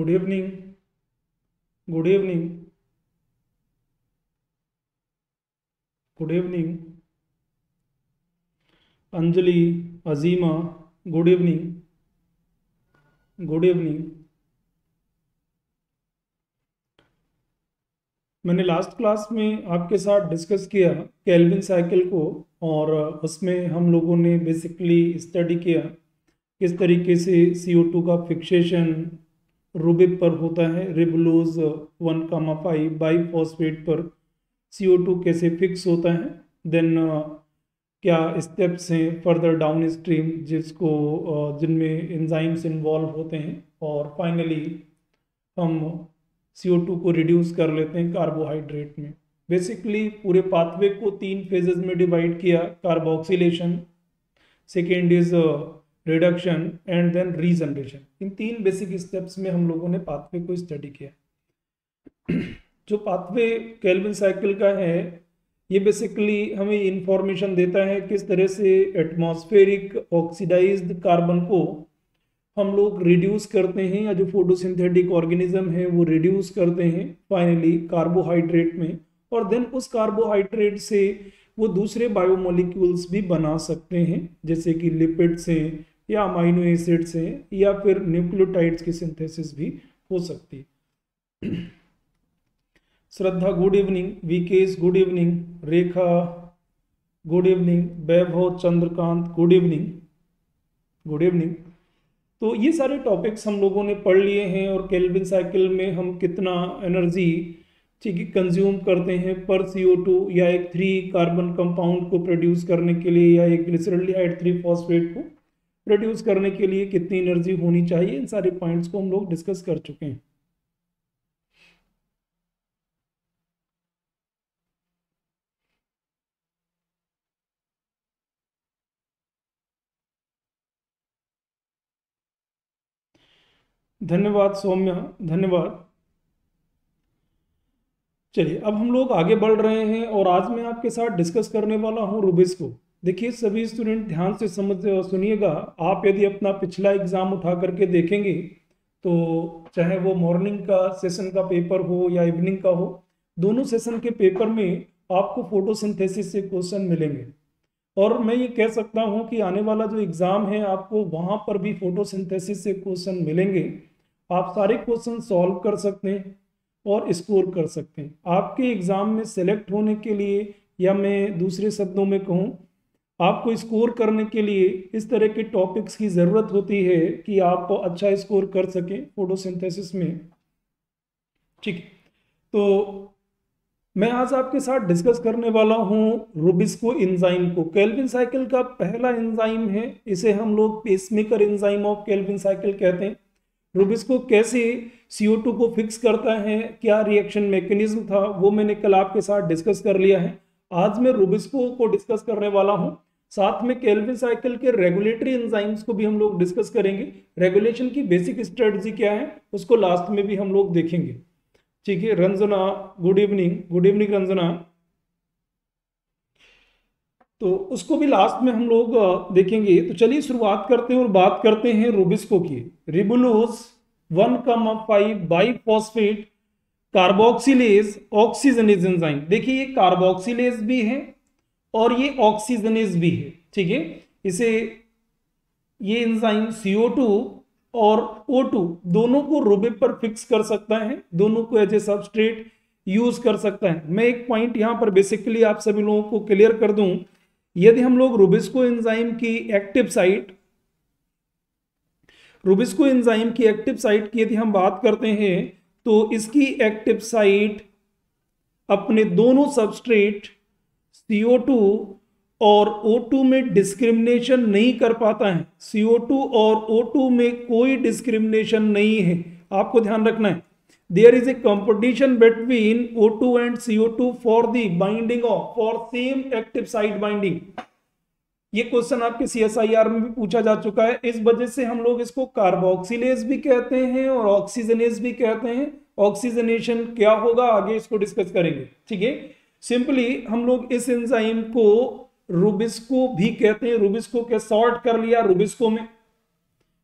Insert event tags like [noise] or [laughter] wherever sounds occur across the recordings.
Good evening good evening good evening Anjali Ajima good evening good evening मैंने last class में आपके साथ discuss किया कैल्विन साइकिल को और उसमें हम लोगों ने बेसिकली स्टडी किया किस तरीके से CO2 का फिक्सेशन रूबिक पर होता है, ribulose one comma five bisphosphate पर CO2 कैसे फिक्स होता है? देन क्या स्टेप्स हैं फर्दर डाउन स्ट्रीम जिसको जिनमें एंजाइम्स इन्वॉल्व होते हैं? और फाइनली हम CO2 को रिड्यूस कर लेते हैं कार्बोहाइड्रेट में। बेसिकली पूरे पाथवे को तीन फेजेस में डिवाइड किया carboxylation second is reduction and then regeneration इन तीन बेसिक स्टेप्स में हम लोगों ने पाथवे को स्टडी किया। जो पाथवे कैल्विन साइकिल का है, ये बेसिकली हमें इंफॉर्मेशन देता है किस तरह से एटमॉस्फेरिक ऑक्सीडाइज्ड कार्बन को हम लोग रिड्यूस करते हैं या जो फोटोसिंथेटिक ऑर्गेनिज्म है वो रिड्यूस करते हैं फाइनली कार्बोहाइड्रेट में। और देन उस कार्बोहाइड्रेट से वो दूसरे बायोमोलिक्यूल्स भी बना सकते हैं, जैसे कि लिपिड्स से या अमाइनो एसिड से या फिर न्यूक्लियोटाइड्स की सिंथेसिस भी हो सकती है। Shraddha good evening Vikesh good evening Rekha good evening Vaibhav Chandrakant good evening good evening तो ये सारे टॉपिक्स हम लोगों ने पढ़ लिए हैं और केल्विन साइकिल में हम कितना एनर्जी ठीक है कंज्यूम करते हैं पर CO2 या एक थ्री कार्बन कंपाउंड को प्रोड्यूस करने के लिए या एक ग्लिसरल्डिहाइड थ्री फॉस्फेट को प्रोड्यूस करने के लिए कितनी एनर्जी होनी चाहिए, इन सारे पॉइंट्स को हम लोग डिस्कस कर चुके हैं। धन्यवाद सौम्या, धन्यवाद। चलिए, अब हम लोग आगे बढ़ रहे हैं और आज मैं आपके साथ डिस्कस करने वाला हूँ रूबिस को। देखिए, सभी स्टूडेंट ध्यान से समझ सुनिएगा, आप यदि अपना पिछला एग्ज़ाम उठा करके देखेंगे तो चाहे वो मॉर्निंग का सेशन का पेपर हो या इवनिंग का हो, दोनों सेशन के पेपर में आपको फोटोसिंथेसिस से क्वेश्चन मिलेंगे। और मैं ये कह सकता हूँ कि आने वाला जो एग्ज़ाम है, आपको वहाँ पर भी फोटोसिंथेसिस से क्वेश्चन मिलेंगे। आप सारे क्वेश्चन सॉल्व कर सकते हैं और स्कोर कर सकते हैं। आपके एग्ज़ाम में सेलेक्ट होने के लिए या मैं दूसरे शब्दों में कहूँ आपको स्कोर करने के लिए इस तरह के टॉपिक्स की ज़रूरत होती है कि आप अच्छा स्कोर कर सकें फोटोसिंथेसिस में। ठीक तो मैं आज आपके साथ डिस्कस करने वाला हूँ रूबिस्को एंजाइम को। केल्विन साइकिल का पहला एंजाइम है, इसे हम लोग pacemaker enzyme of Calvin cycle कहते हैं। रूबिस्को कैसे CO2 को फिक्स करता है, क्या रिएक्शन मैकेनिज्म था, वो मैंने कल आपके साथ डिस्कस कर लिया है। आज मैं रूबिस्को को डिस्कस करने वाला हूँ। साथ में केल्विन साइकिल के रेगुलेटरी एंजाइम्स को भी हम लोग डिस्कस करेंगे। रेगुलेशन की बेसिक स्ट्रेटजी क्या है, उसको लास्ट में भी हम लोग देखेंगे। ठीक है, Ranjana good evening good evening Ranjana. तो उसको भी लास्ट में हम लोग देखेंगे। तो चलिए शुरुआत करते हैं और बात करते हैं रूबिस्को की। Ribulose one comma five bisphosphate carboxylase oxygenase enzyme देखिए, ये कार्बोक्सिलेज भी है और ये ऑक्सीजनेज भी है, ठीक है? इसे ये एंजाइम CO2 और O2 दोनों को रूबिक पर फिक्स कर सकता है, दोनों को एज ए सबस्ट्रेट यूज़ कर सकता है। मैं एक पॉइंट यहाँ पर बेसिकली आप सभी लोगों को क्लियर कर दूँ, यदि हम लोग रूबिस्को एंजाइम की एक्टिव साइट रूबिस्को एंजाइम की एक्टिव साइट की यदि हम बात करते हैं तो इसकी एक्टिव साइट अपने दोनों सबस्ट्रेट CO2 और O2 में डिस्क्रिमिनेशन नहीं कर पाता है। CO2 और O2 में कोई डिस्क्रिमिनेशन नहीं है। आपको ध्यान रखना है। There is a competition between O2 and CO2 for the binding of for same active side binding ये क्वेश्चन आपके CSIR में भी पूछा जा चुका है। इस वजह से हम लोग इसको कार्बोक्सिलेज भी कहते हैं और ऑक्सीजनेज भी कहते हैं। ऑक्सीजनेशन क्या होगा? आगे इसको डिस्कस करेंगे। ठीक है? सिंपली हम लोग इस एंजाइम को रूबिस्को भी कहते हैं। रूबिस्को के सॉर्ट कर लिया रूबिस्को में।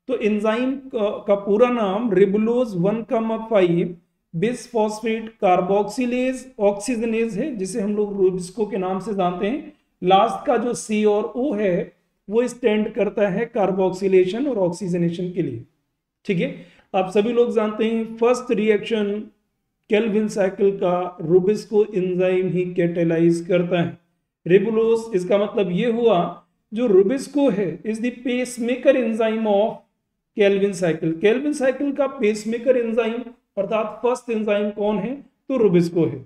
तो एंजाइम का पूरा नाम ribulose one comma five bisphosphate carboxylase oxygenase है, जिसे हम लोग रूबिस्को के नाम से जानते हैं। लास्ट का जो सी और ओ है, वो स्टैंड करता है कार्बोक्सिलेशन और ऑक्सीजनेशन के लिए। ठीक है? आप सभी लोग जानते हैं फ़र्स्ट रिएक्शन केल्विन साइकिल का रूबिस्को एंजाइम ही कैटेलाइज करता है। रेबुलोस इसका मतलब ये हुआ, जो रूबिस्को है is the pacemaker enzyme of Calvin cycle Calvin cycle का पेस मेकर एंजाइम अर्थात फ़र्स्ट एंजाइम कौन है? तो रूबिस्को है।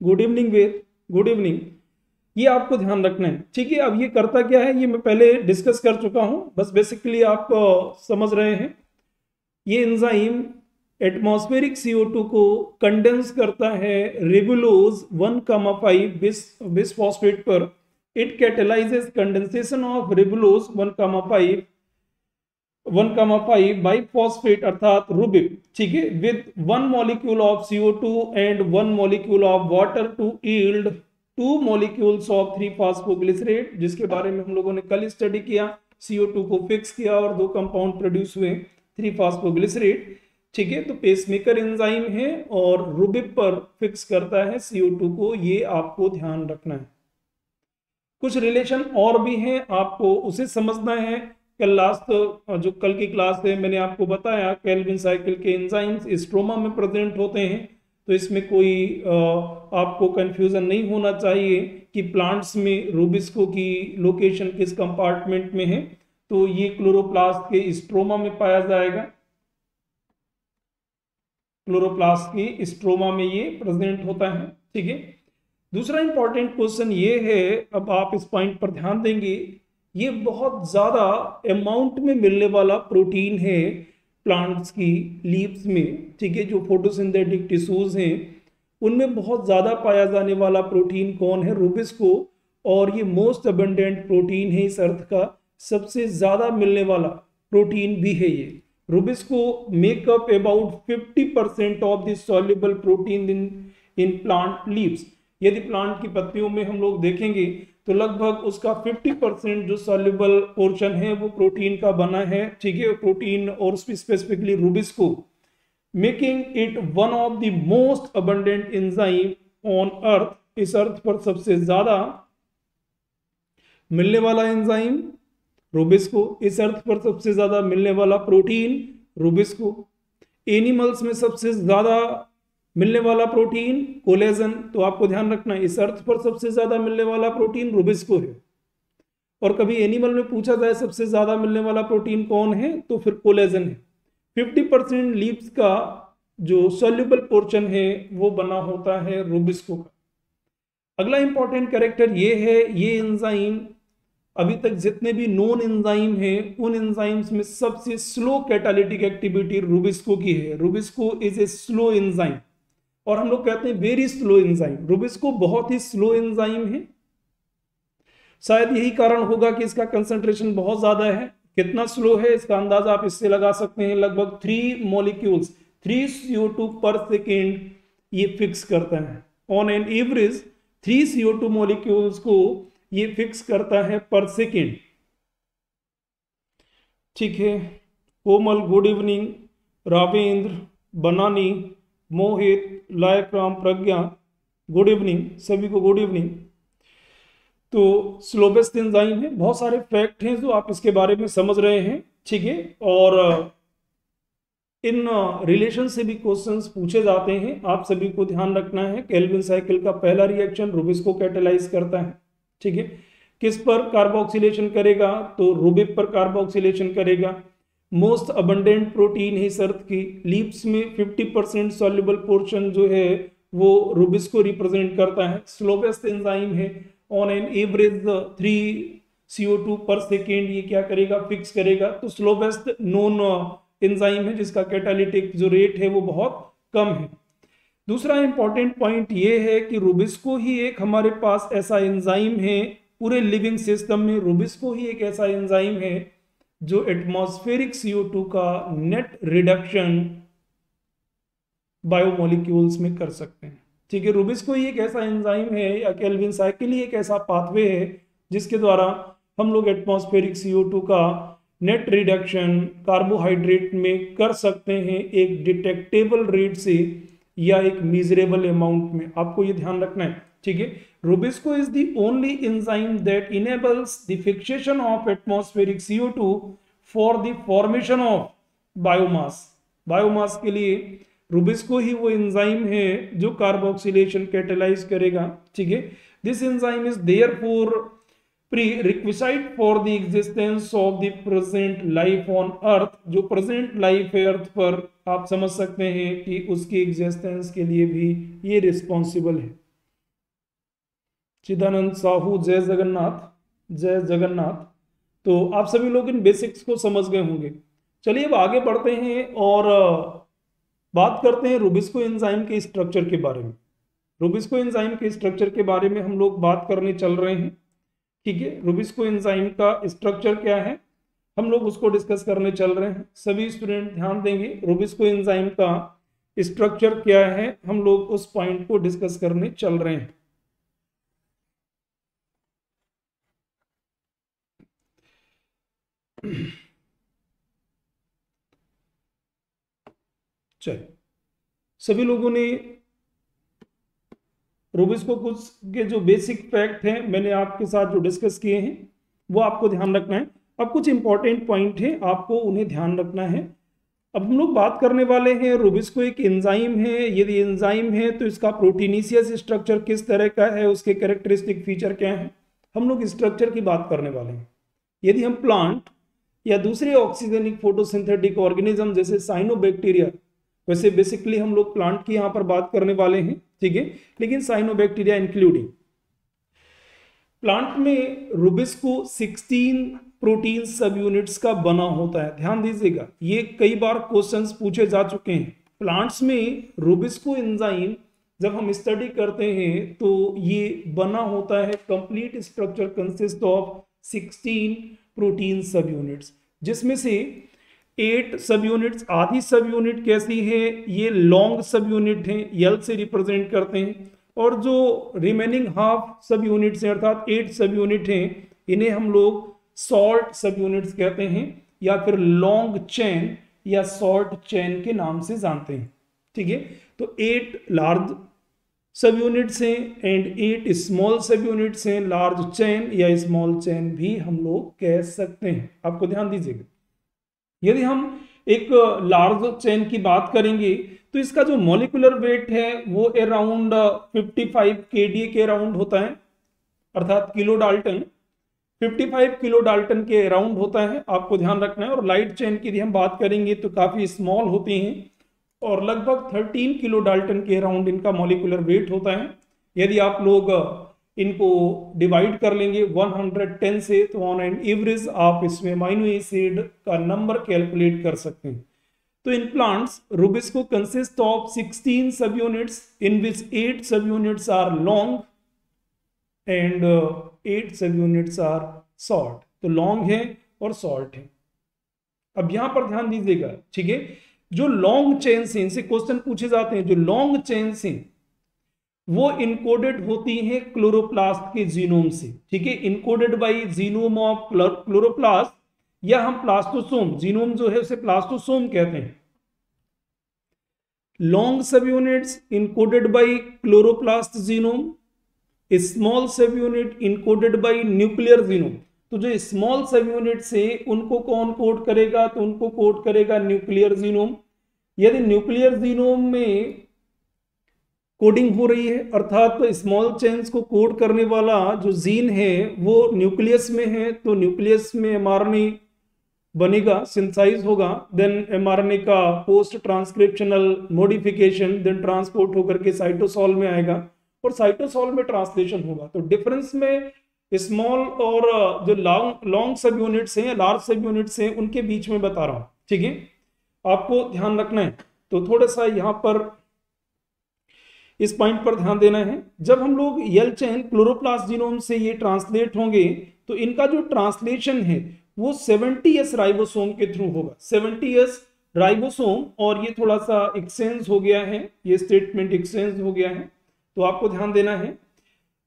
Good evening Ved good evening ये आपको ध्यान रखना है। ठीक है, अब ये करता क्या है? ये मैं पहले डिस्कस कर चुका हूँ। बस बेसिकली आप समझ रहे हैं। ये एंजाइम एटमॉस्फेरिक CO2 को कंडेंस करता है ribulose one comma five bisphosphate पर। It catalyses condensation of ribulose one comma five one comma five bisphosphate अर्थात रुबिक ठीक है? With one molecule of CO2 and one molecule of water to yield two molecules of three phosphoglycerate जिसके बारे में हम लोगों ने कल स्टडी किया। CO2 को फिक्स किया और दो कंपाउंड प्रोड्यूस हुए थ्री फास्फोग्लिसरेट ठीक है तो पेसमेकर एंजाइम है और रुबिप पर फिक्स करता है CO2 को, ये आपको ध्यान रखना है। कुछ रिलेशन और भी हैं, आपको उसे समझना है। कल लास्ट जो कल की क्लास है, मैंने आपको बताया कैल्विन साइकिल के एंजाइम्स स्ट्रोमा में प्रेजेंट होते हैं तो इसमें कोई आपको कंफ्यूजन नहीं होना चाहिए कि प्लांट्स में रूबिस्को की लोकेशन किस कंपार्टमेंट में है। तो ये क्लोरोप्लास्ट के स्ट्रोमा में पाया जाएगा। क्लोरोप्लास्ट के स्ट्रोमा में ये प्रेजेंट होता है, ठीक है? दूसरा इंपॉर्टेंट क्वेश्चन ये है, अब आप इस पॉइंट पर ध्यान देंगे, ये बहुत ज़्यादा अमाउंट में मिलने वाला प्रोटीन है प्लांट्स की लीव्स में, ठीक है? जो फोटोसिंथेटिक टिश्यूज हैं, उनमें बहुत ज़्यादा पाया जाने वाला प्रोटीन कौन है? रूबिस्को और ये मोस्ट अबेंडेंट प्रोटीन है इस अर्थ का, सबसे ज़्यादा मिलने वाला प्रोटीन भी है ये। Rubisco makeup about 50 percent of the soluble protein in in plant leaves यदि प्लांट की पत्तियों में हम लोग देखेंगे तो लगभग उसका 50 परसेंट जो सॉल्युबल पोर्शन है, वो प्रोटीन का बना है। ठीक है प्रोटीन और specifically Rubisco making it one of the most abundant enzyme on earth इस अर्थ पर सबसे ज़्यादा मिलने वाला एंजाइम रूबिस्को इस अर्थ पर सबसे ज़्यादा मिलने वाला प्रोटीन रूबिस्को एनिमल्स में सबसे ज़्यादा मिलने वाला प्रोटीन कोलेजन तो आपको ध्यान रखना, इस अर्थ पर सबसे ज़्यादा मिलने वाला प्रोटीन रूबिस्को है। और कभी एनिमल में पूछा जाए सबसे ज़्यादा मिलने वाला प्रोटीन कौन है तो फिर कोलेजन है। फिफ्टी परसेंट लीव्स का जो सोल्यूबल पोर्शन है, वो बना होता है रूबिस्को का। अगला इंपॉर्टेंट कैरेक्टर ये है, ये एंजाइम अभी तक जितने भी नॉन एंजाइम हैं, उन एंजाइम्स में सबसे स्लो कैटालिटिक एक्टिविटी रूबिस्को की है। Rubisco is a slow enzyme और हम लोग कहते हैं वेरी स्लो एंजाइम रूबिस्को बहुत ही स्लो एंजाइम है। शायद यही कारण होगा कि इसका कंसंट्रेशन बहुत ज़्यादा है। कितना स्लो है, इसका अंदाज़ा आप इससे लगा सकते हैं। लगभग three molecules three CO two per second ये फिक्स करता है। On an average three CO two molecules को ये फिक्स करता है पर सेकेंड ठीक है? कोमल गुड इवनिंग रावेंद्र, बनानी, मोहित, लायक्राम, प्रज्ञा गुड इवनिंग सभी को गुड इवनिंग तो स्लोबेस्ट एंजाइम है। बहुत सारे फैक्ट हैं जो आप इसके बारे में समझ रहे हैं। ठीक है? और, इन रिलेशन से भी क्वेश्चंस पूछे जाते हैं। आप सभी को ध्यान रखना है। केल्विन साइकिल का पहला रिएक्शन रूबिस को कैटेलाइज करता है। ठीक है? किस पर कार्बोक्सिलेशन करेगा? तो रूबिक पर कार्बोक्सिलेशन करेगा। मोस्ट अबंडेंट प्रोटीन है सर्थ की। लीप्स में 50 परसेंट सॉल्युबल पोर्शन जो है, वो रूबिस को रिप्रेजेंट करता है। स्लोवेस्ट एंजाइम है। On an average three CO2 per second ये क्या करेगा? फिक्स करेगा। तो स्लोवेस्ट नॉन एंजाइम है जिसका कैटालिटिक जो रेट है वो बहुत कम है। दूसरा इंपॉर्टेंट पॉइंट ये है कि रूबिस्को ही एक हमारे पास ऐसा एंजाइम है, पूरे लिविंग सिस्टम में रूबिस्को ही एक ऐसा एंजाइम है, जो एटमॉस्फेरिक CO2 का नेट रिडक्शन बायोमोलिक्यूल्स में कर सकते हैं। ठीक है रूबिस्को ही एक ऐसा एंजाइम है, या कैल्विन साइकिल ही एक ऐसा पाथवे है, जिसके द्वारा हम लोग एटमॉस्फेरिक CO2 का नेट रिडक्शन कार्बोहाइड्रेट में कर सकते हैं एक डिटेक्टेबल रेट से। या एक मिजरेबल अमाउंट में। आपको ये ध्यान रखना है, ठीक है? Rubisco is the only enzyme that enables the fixation of atmospheric CO2 for the formation of biomass biomass के लिए रुबिस्को ही वो एंजाइम है जो कार्बोक्सिलेशन कैटेलाइज करेगा, ठीक है? This enzyme is there for prerequisite for the existence of the present life on earth, जो present life है अर्थ पर, आप समझ सकते हैं कि उसकी एग्जिस्टेंस के लिए भी ये रिस्पॉन्सिबल है। चिदानंद साहू, जय जगन्नाथ जय जगन्नाथ। तो आप सभी लोग इन बेसिक्स को समझ गए होंगे। चलिए अब आगे बढ़ते हैं और बात करते हैं रुबिस्को एंजाइम के स्ट्रक्चर के बारे में। रुबिस्को एंजाइम के स्ट्रक्चर के बारे में हम लोग बात करने चल रहे हैं। ठीक है? रुबिस्को एंजाइम का स्ट्रक्चर क्या है? हम लोग उसको डिस्कस करने चल रहे हैं। सभी स्टूडेंट ध्यान देंगे रुबिस्को एंजाइम का स्ट्रक्चर क्या है? हम लोग उस पॉइंट को डिस्कस करने चल रहे हैं। चलिए सभी लोगों ने रोबिस्को कुछ के जो बेसिक फैक्ट हैं, मैंने आपके साथ जो डिस्कस किए हैं, वो आपको ध्यान रखना है। अब कुछ इंपॉर्टेंट पॉइंट है, आपको उन्हें ध्यान रखना है। अब हम लोग बात करने वाले हैं रोबिस्को एक एंजाइम है। यदि एंजाइम है तो इसका प्रोटीनिशियस स्ट्रक्चर किस तरह का है, उसके कैरेक्टरिस्टिक फीचर क्या है, हम लोग स्ट्रक्चर की बात करने वाले हैं। यदि हम प्लांट या दूसरे ऑक्सीजनिक फोटोसिंथेटिक ऑर्गेनिज्म जैसे साइनोबैक्टीरिया वैसे बेसिकली हम लोग प्लांट की यहाँ पर बात करने वाले हैं। ठीक है? लेकिन साइनोबैक्टीरिया इंक्लूडिंग प्लांट में रुबिस्को 16 प्रोटीन सब यूनिट्स का बना होता है। ध्यान दीजिएगा, ये कई बार क्वेश्चंस पूछे जा चुके हैं। प्लांट्स में रुबिस्को एंजाइम जब हम स्टडी करते हैं तो ये बना होता है complete structure consist of 16 protein subunits जिसमें से एट सब यूनिट्स आधी सब यूनिट कैसी है? ये लॉन्ग सब यूनिट है यल से रिप्रेजेंट करते हैं। और जो रिमेनिंग हाफ़ सब यूनिट्स हैं, अर्थात एट सब यूनिट हैं, इन्हें हम लोग सॉल्ट सब यूनिट्स कहते हैं, या फिर लॉन्ग चैन या सॉल्ट चैन के नाम से जानते हैं। ठीक है? तो एट लार्ज सब यूनिट्स हैं and eight small subunits हैं लार्ज चैन या स्मॉल चैन भी हम लोग कह सकते हैं। आपको ध्यान दीजिएगा। यदि हम एक लार्ज चेन की बात करेंगे तो इसका जो मोलिकुलर वेट है, वो अराउंड 55 केडीए के अराउंड होता है। अर्थात किलो डाल्टन 55 किलो डाल्टन के अराउंड होता है। आपको ध्यान रखना है। और लाइट चेन की यदि हम बात करेंगे तो काफ़ी स्मॉल होती हैं। और लगभग 13 किलो डाल्टन के अराउंड इनका मोलिकुलर वेट होता है। यदि आप लोग इनको डिवाइड कर लेंगे 110 से तो ऑन एंड एवरेज आप इसमें माइनो एसिड का नंबर कैलकुलेट कर सकते हैं। तो in plants rubisco consist of 16 subunits in which 8 subunits are long and 8 subunits are short तो लॉन्ग है और शॉर्ट है। अब यहाँ पर ध्यान दीजिएगा, ठीक है? जो लॉन्ग चेन से इनसे क्वेश्चन पूछे जाते हैं। जो लॉन्ग चेन से वो इनकोडेड होती हैं क्लोरोप्लास्ट के जीनोम से। ठीक है? Encoded by genome of chloroplast या हम प्लास्टोसोम जीनोम जो है उसे प्लास्टोसोम कहते हैं। Long subunits encoded by chloroplast genome small subunit encoded by nuclear genome तो जो स्मॉल सब यूनिट से उनको कौन कोड करेगा? तो उनको कोड करेगा न्यूक्लियर जीनोम यदि न्यूक्लियर जीनोम में कोडिंग हो रही है, अर्थात स्मॉल चेन्स को कोड करने वाला जो जीन है, वो न्यूक्लियस में है तो न्यूक्लियस में एमआरएनए बनेगा सिंथाइज होगा देन एमआरएनए का post transcriptional modification then transport होकर के साइटोसॉल में आएगा और साइटोसॉल में ट्रांसलेशन होगा। तो डिफरेंस में स्मॉल और जो लॉन्ग लॉन्ग सब यूनिट्स हैं लार्ज सब यूनिट्स हैं, उनके बीच में बता रहा हूँ, ठीक है? आपको ध्यान रखना है। तो थोड़ा सा यहाँ पर इस पॉइंट पर ध्यान देना है। जब हम लोग यल चैन क्लोरोप्लास्ट जीनोम से ये ट्रांसलेट होंगे तो इनका जो ट्रांसलेशन है, वो 70 एस राइबोसोम के थ्रू होगा। 70 एस राइबोसोम और ये थोड़ा सा एक्सचेंज हो गया है, ये स्टेटमेंट एक्सचेंज हो गया है। तो आपको ध्यान देना है।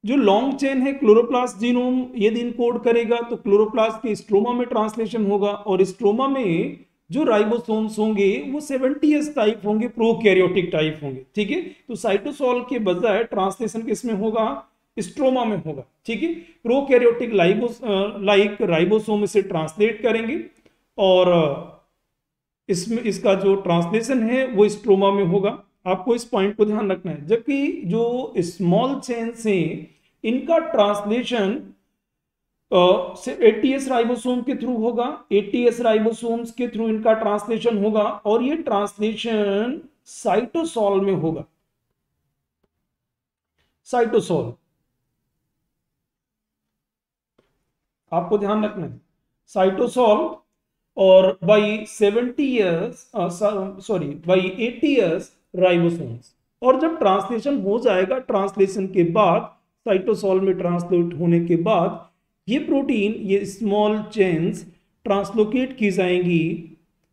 जो लॉन्ग चेन है क्लोरोप्लास्ट जीनोम यदि इनकोड करेगा तो क्लोरोप्लास्ट के स्ट्रोमा में ट्रांसलेशन होगा और स्ट्रोमा में जो राइबोसोम्स होंगे, वो सेवेंटी एस टाइप होंगे प्रोकैरियोटिक टाइप होंगे, ठीक है? तो साइटोसॉल के बजाय ट्रांसलेशन किसमें होगा? स्ट्रोमा में होगा, ठीक है? प्रोकैरियोटिक लाइबोस लाइक राइबोसोम से ट्रांसलेट करेंगे और इसमें, इसका जो ट्रांसलेशन है, वो स्ट्रोमा में होगा। आपको इस पॉइंट को ध्यान रखना है। जबकि जो स्मॉल चेन से इनका ट्रांसलेशन एटीएस राइबोसोम के थ्रू होगा एटीएस राइबोसोम्स के थ्रू इनका ट्रांसलेशन होगा और ये ट्रांसलेशन साइटोसॉल में होगा। साइटोसॉल। आपको ध्यान रखना है। साइटोसॉल और by 70 ears sorry, by 80 ears ribosomes. और जब ट्रांसलेशन हो जाएगा, ट्रांसलेशन के बाद, साइटोसॉल में ट्रांसलेट होने के बाद ये प्रोटीन, ये स्मॉल चेन्स ट्रांसलोकेट की जाएँगी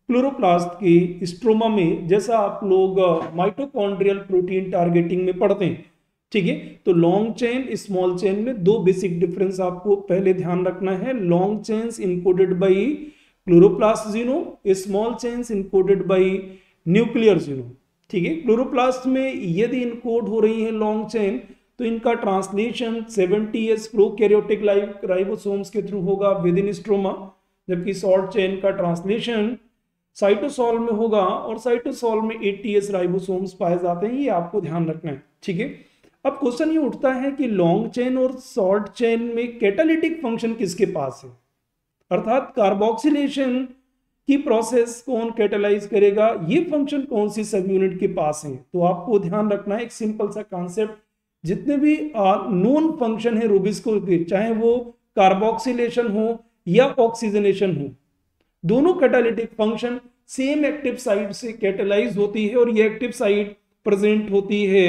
क्लोरोप्लास्ट के स्ट्रोमा में, जैसा आप लोग माइटोकॉन्ड्रियल प्रोटीन टारगेटिंग में पढ़ते हैं। ठीक है? तो लॉन्ग चेन स्मॉल चेन में दो बेसिक डिफरेंस आपको पहले ध्यान रखना है। Long chains encoded by chloroplast genome small chains encoded by nuclear genome ठीक है? क्लोरोप्लास्ट में यदि इनकोड हो रही है लॉन्ग चेन तो इनका ट्रांसलेशन 70 एस प्रोकैरियोटिक राइबोसोम्स के थ्रू होगा विद इन स्ट्रोमा जबकि शॉर्ट चेन का ट्रांसलेशन साइटोसॉल में होगा और साइटोसॉल में 80 एस राइबोसोम्स पाए जाते हैं, ये आपको ध्यान रखना है, ठीक है? अब क्वेश्चन ये उठता है कि लॉन्ग चेन और शॉर्ट चेन में कैटालिटिक फ़ंक्शन किसके पास है? अर्थात कार्बोक्सिलेशन की प्रोसेस कौन कैटेलाइज करेगा? ये फ़ंक्शन कौन सी सब यूनिट के पास है? तो आपको ध्यान रखना है, एक सिंपल सा कॉन्सेप्ट जितने भी नोन फ़ंक्शन है रूबिस्को के चाहे वो कार्बोक्सिलेशन हो या ऑक्सीजनेशन हो, दोनों catalytic function same active site से कैटेलाइज होती है और ये एक्टिव साइट प्रेजेंट होती है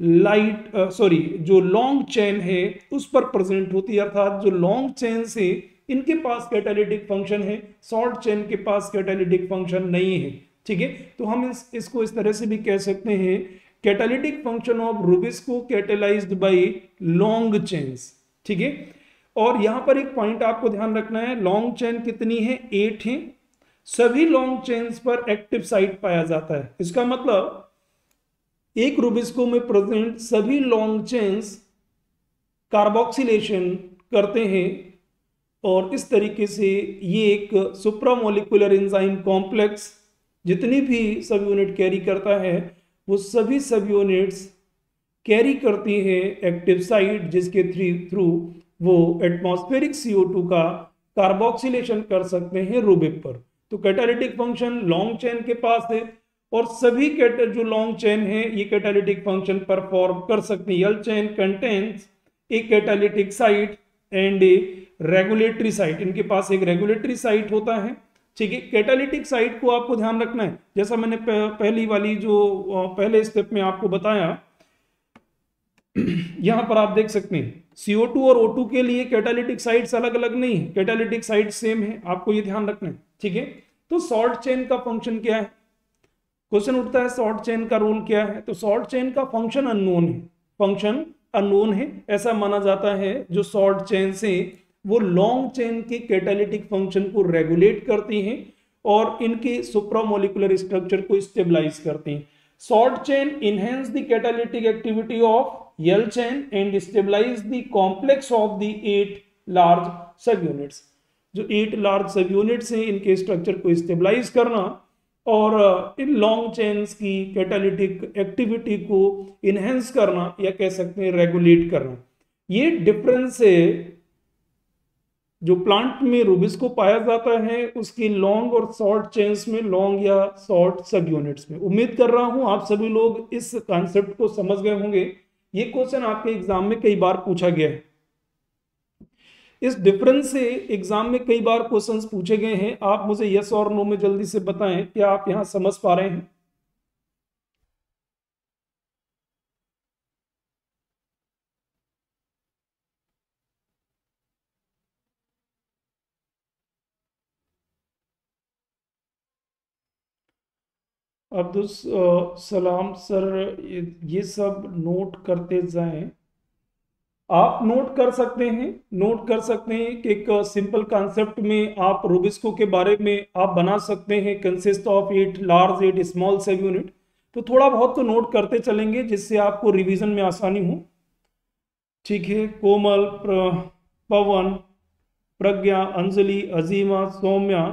लाइट सॉरी जो लॉन्ग चेन है, उस पर प्रेजेंट होती है, अर्थात जो लॉन्ग चेन से इनके पास कैटालिटिक फ़ंक्शन है शॉर्ट चेन के पास कैटालिटिक फ़ंक्शन नहीं है। ठीक है? तो हम इस, इसको इस तरह से भी कह सकते हैं catalytic function of rubisco catalysed by long chains ठीक है? और यहाँ पर एक पॉइंट आपको ध्यान रखना है लॉन्ग चेन कितनी है? एट है। सभी लॉन्ग चेन्स पर एक्टिव साइट पाया जाता है। इसका मतलब एक रूबिस्को में प्रेजेंट सभी लॉन्ग चेन्स कार्बोक्सिलेशन करते हैं और इस तरीके से ये एक सुप्रामोलिकुलर एंजाइम कॉम्प्लेक्स जितनी भी सब यूनिट कैरी करता है वो सभी सब यूनिट्स कैरी करती हैं एक्टिव साइट जिसके थ्री थ्रू वो एटमॉस्फेरिक CO2 का कार्बोक्सिलेशन कर सकते हैं रूबिक पर। तो कैटालिटिक फ़ंक्शन लॉन्ग चेन के पास है और सभी कैटर जो लॉन्ग चेन है, ये कैटालिटिक फ़ंक्शन परफॉर्म कर सकते हैं। L chain contains a catalytic site and a regulatory site इनके पास एक रेगुलेटरी साइट होता है। ठीक है कैटालिटिक साइट को आपको ध्यान रखना है। जैसा मैंने पहली वाली जो पहले स्टेप में आपको बताया, [clears throat] यहाँ पर आप देख सकते हैं CO2 और O2 के लिए कैटालिटिक साइट्स अलग अलग नहीं है। कैटालिटिक साइट सेम है, आपको ये ध्यान रखना है, ठीक है? तो शॉर्ट चेन का फ़ंक्शन क्या है? क्वेश्चन उठता है शॉर्ट चेन का रोल क्या है? तो शॉर्ट चेन का फ़ंक्शन अननोन है। फ़ंक्शन अननोन है, ऐसा माना जाता है जो शॉर्ट चेन से वो लॉन्ग चेन के कैटालिटिक फ़ंक्शन को रेगुलेट करती हैं और इनके सुप्रामोलिकुलर स्ट्रक्चर को स्टेबलाइज करती हैं। Short chain enhance the catalytic activity of L chain and stabilise the complex of the eight large subunits जो एट लार्ज सब यूनिट्स हैं, इनके स्ट्रक्चर को स्टेबलाइज करना और इन लॉन्ग चेन्स की कैटालिटिक एक्टिविटी को इनहेंस करना या कह सकते हैं रेगुलेट करना। ये डिफरेंस है जो प्लांट में रूबिस को पाया जाता है, उसकी लॉन्ग और शॉर्ट चेन्स में लॉन्ग या शॉर्ट सब यूनिट्स में। उम्मीद कर रहा हूँ आप सभी लोग इस कॉन्सेप्ट को समझ गए होंगे। ये क्वेश्चन आपके एग्ज़ाम में कई बार पूछा गया है। इस डिफरेंस से एग्ज़ाम में कई बार क्वेश्चंस पूछे गए हैं। आप मुझे यस और नो में जल्दी से बताएँ। क्या आप यहाँ समझ पा रहे हैं? अब्दुल सलाम सर, ये सब नोट करते जाएँ। आप नोट कर सकते हैं, नोट कर सकते हैं कि एक सिंपल कॉन्सेप्ट में आप रूबिस्को के बारे में आप बना सकते हैं consist of eight large eight small subunit तो थोड़ा बहुत तो नोट करते चलेंगे, जिससे आपको रिवीजन में आसानी हो। ठीक है, कोमल पवन, प्रज्ञा, अंजलि, अजीमा, सौम्या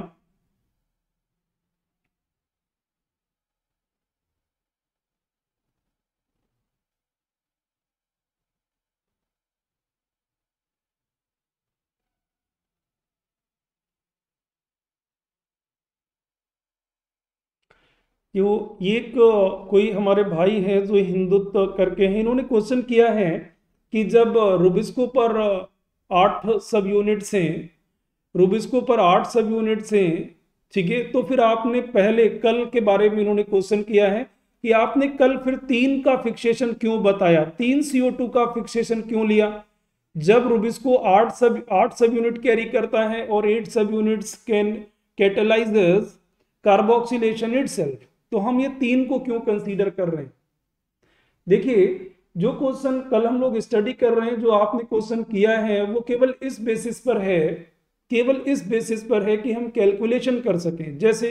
जो एक कोई हमारे भाई है जो हिंदुत्व करके हैं, इन्होंने क्वेश्चन किया है कि जब रुबिस्को पर आठ सब यूनिट्स हैं रुबिस्को पर आठ सब यूनिट्स हैं, ठीक है तो फिर आपने पहले कल के बारे में इन्होंने क्वेश्चन किया है कि आपने कल फिर तीन का फिक्सेशन क्यों बताया? तीन सीओ टू का फिक्सेशन क्यों लिया? जब रुबिस्को आठ सब आठ सब यूनिट कैरी करता है और eight subunits can catalyses it itself तो हम ये तीन को क्यों कंसीडर कर रहे हैं? देखिए, जो क्वेश्चन कल हम लोग स्टडी कर रहे हैं, जो आपने क्वेश्चन किया है, वो केवल इस बेसिस पर है, केवल इस बेसिस पर है कि हम कैलकुलेशन कर सकें। जैसे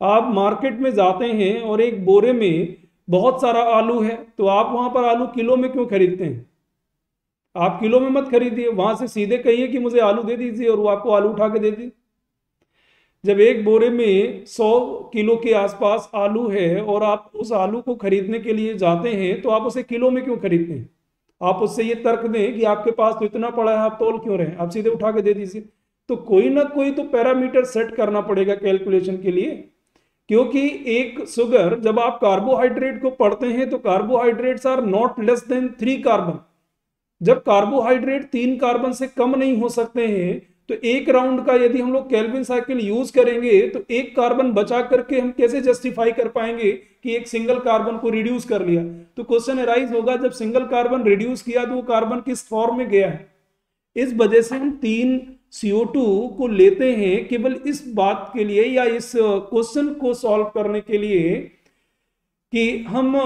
आप मार्केट में जाते हैं और एक बोरे में बहुत सारा आलू है तो आप वहाँ पर आलू किलो में क्यों खरीदते हैं? आप किलो में मत खरीदिए, वहाँ से सीधे कहिए कि मुझे आलू दे दीजिए और वो आपको आलू उठा के दे दी जब एक बोरे में 100 किलो के आसपास आलू है और आप उस आलू को खरीदने के लिए जाते हैं तो आप उसे किलो में क्यों खरीदते हैं? आप उससे ये तर्क दें कि आपके पास तो इतना पड़ा है, आप तोल क्यों रहे आप सीधे उठा के दे दीजिए। तो कोई ना कोई तो पैरामीटर सेट करना पड़ेगा कैलकुलेशन के लिए। क्योंकि एक सुगर जब आप कार्बोहाइड्रेट को पढ़ते हैं तो carbohydrates are not less than three carbon जब कार्बोहाइड्रेट तीन कार्बन से कम नहीं हो सकते हैं तो एक राउंड का यदि हम लोग कैल्विन साइकिल यूज़ करेंगे तो एक कार्बन बचा करके हम कैसे जस्टिफाई कर पाएँगे कि एक सिंगल कार्बन को रिड्यूस कर लिया? तो क्वेश्चन अराइज होगा, जब सिंगल कार्बन रिड्यूस किया तो वो कार्बन किस फॉर्म में गया है? इस वजह से हम तीन CO2 को लेते हैं केवल इस बात के लिए या इस क्वेश्चन को सॉल्व करने के लिए कि हम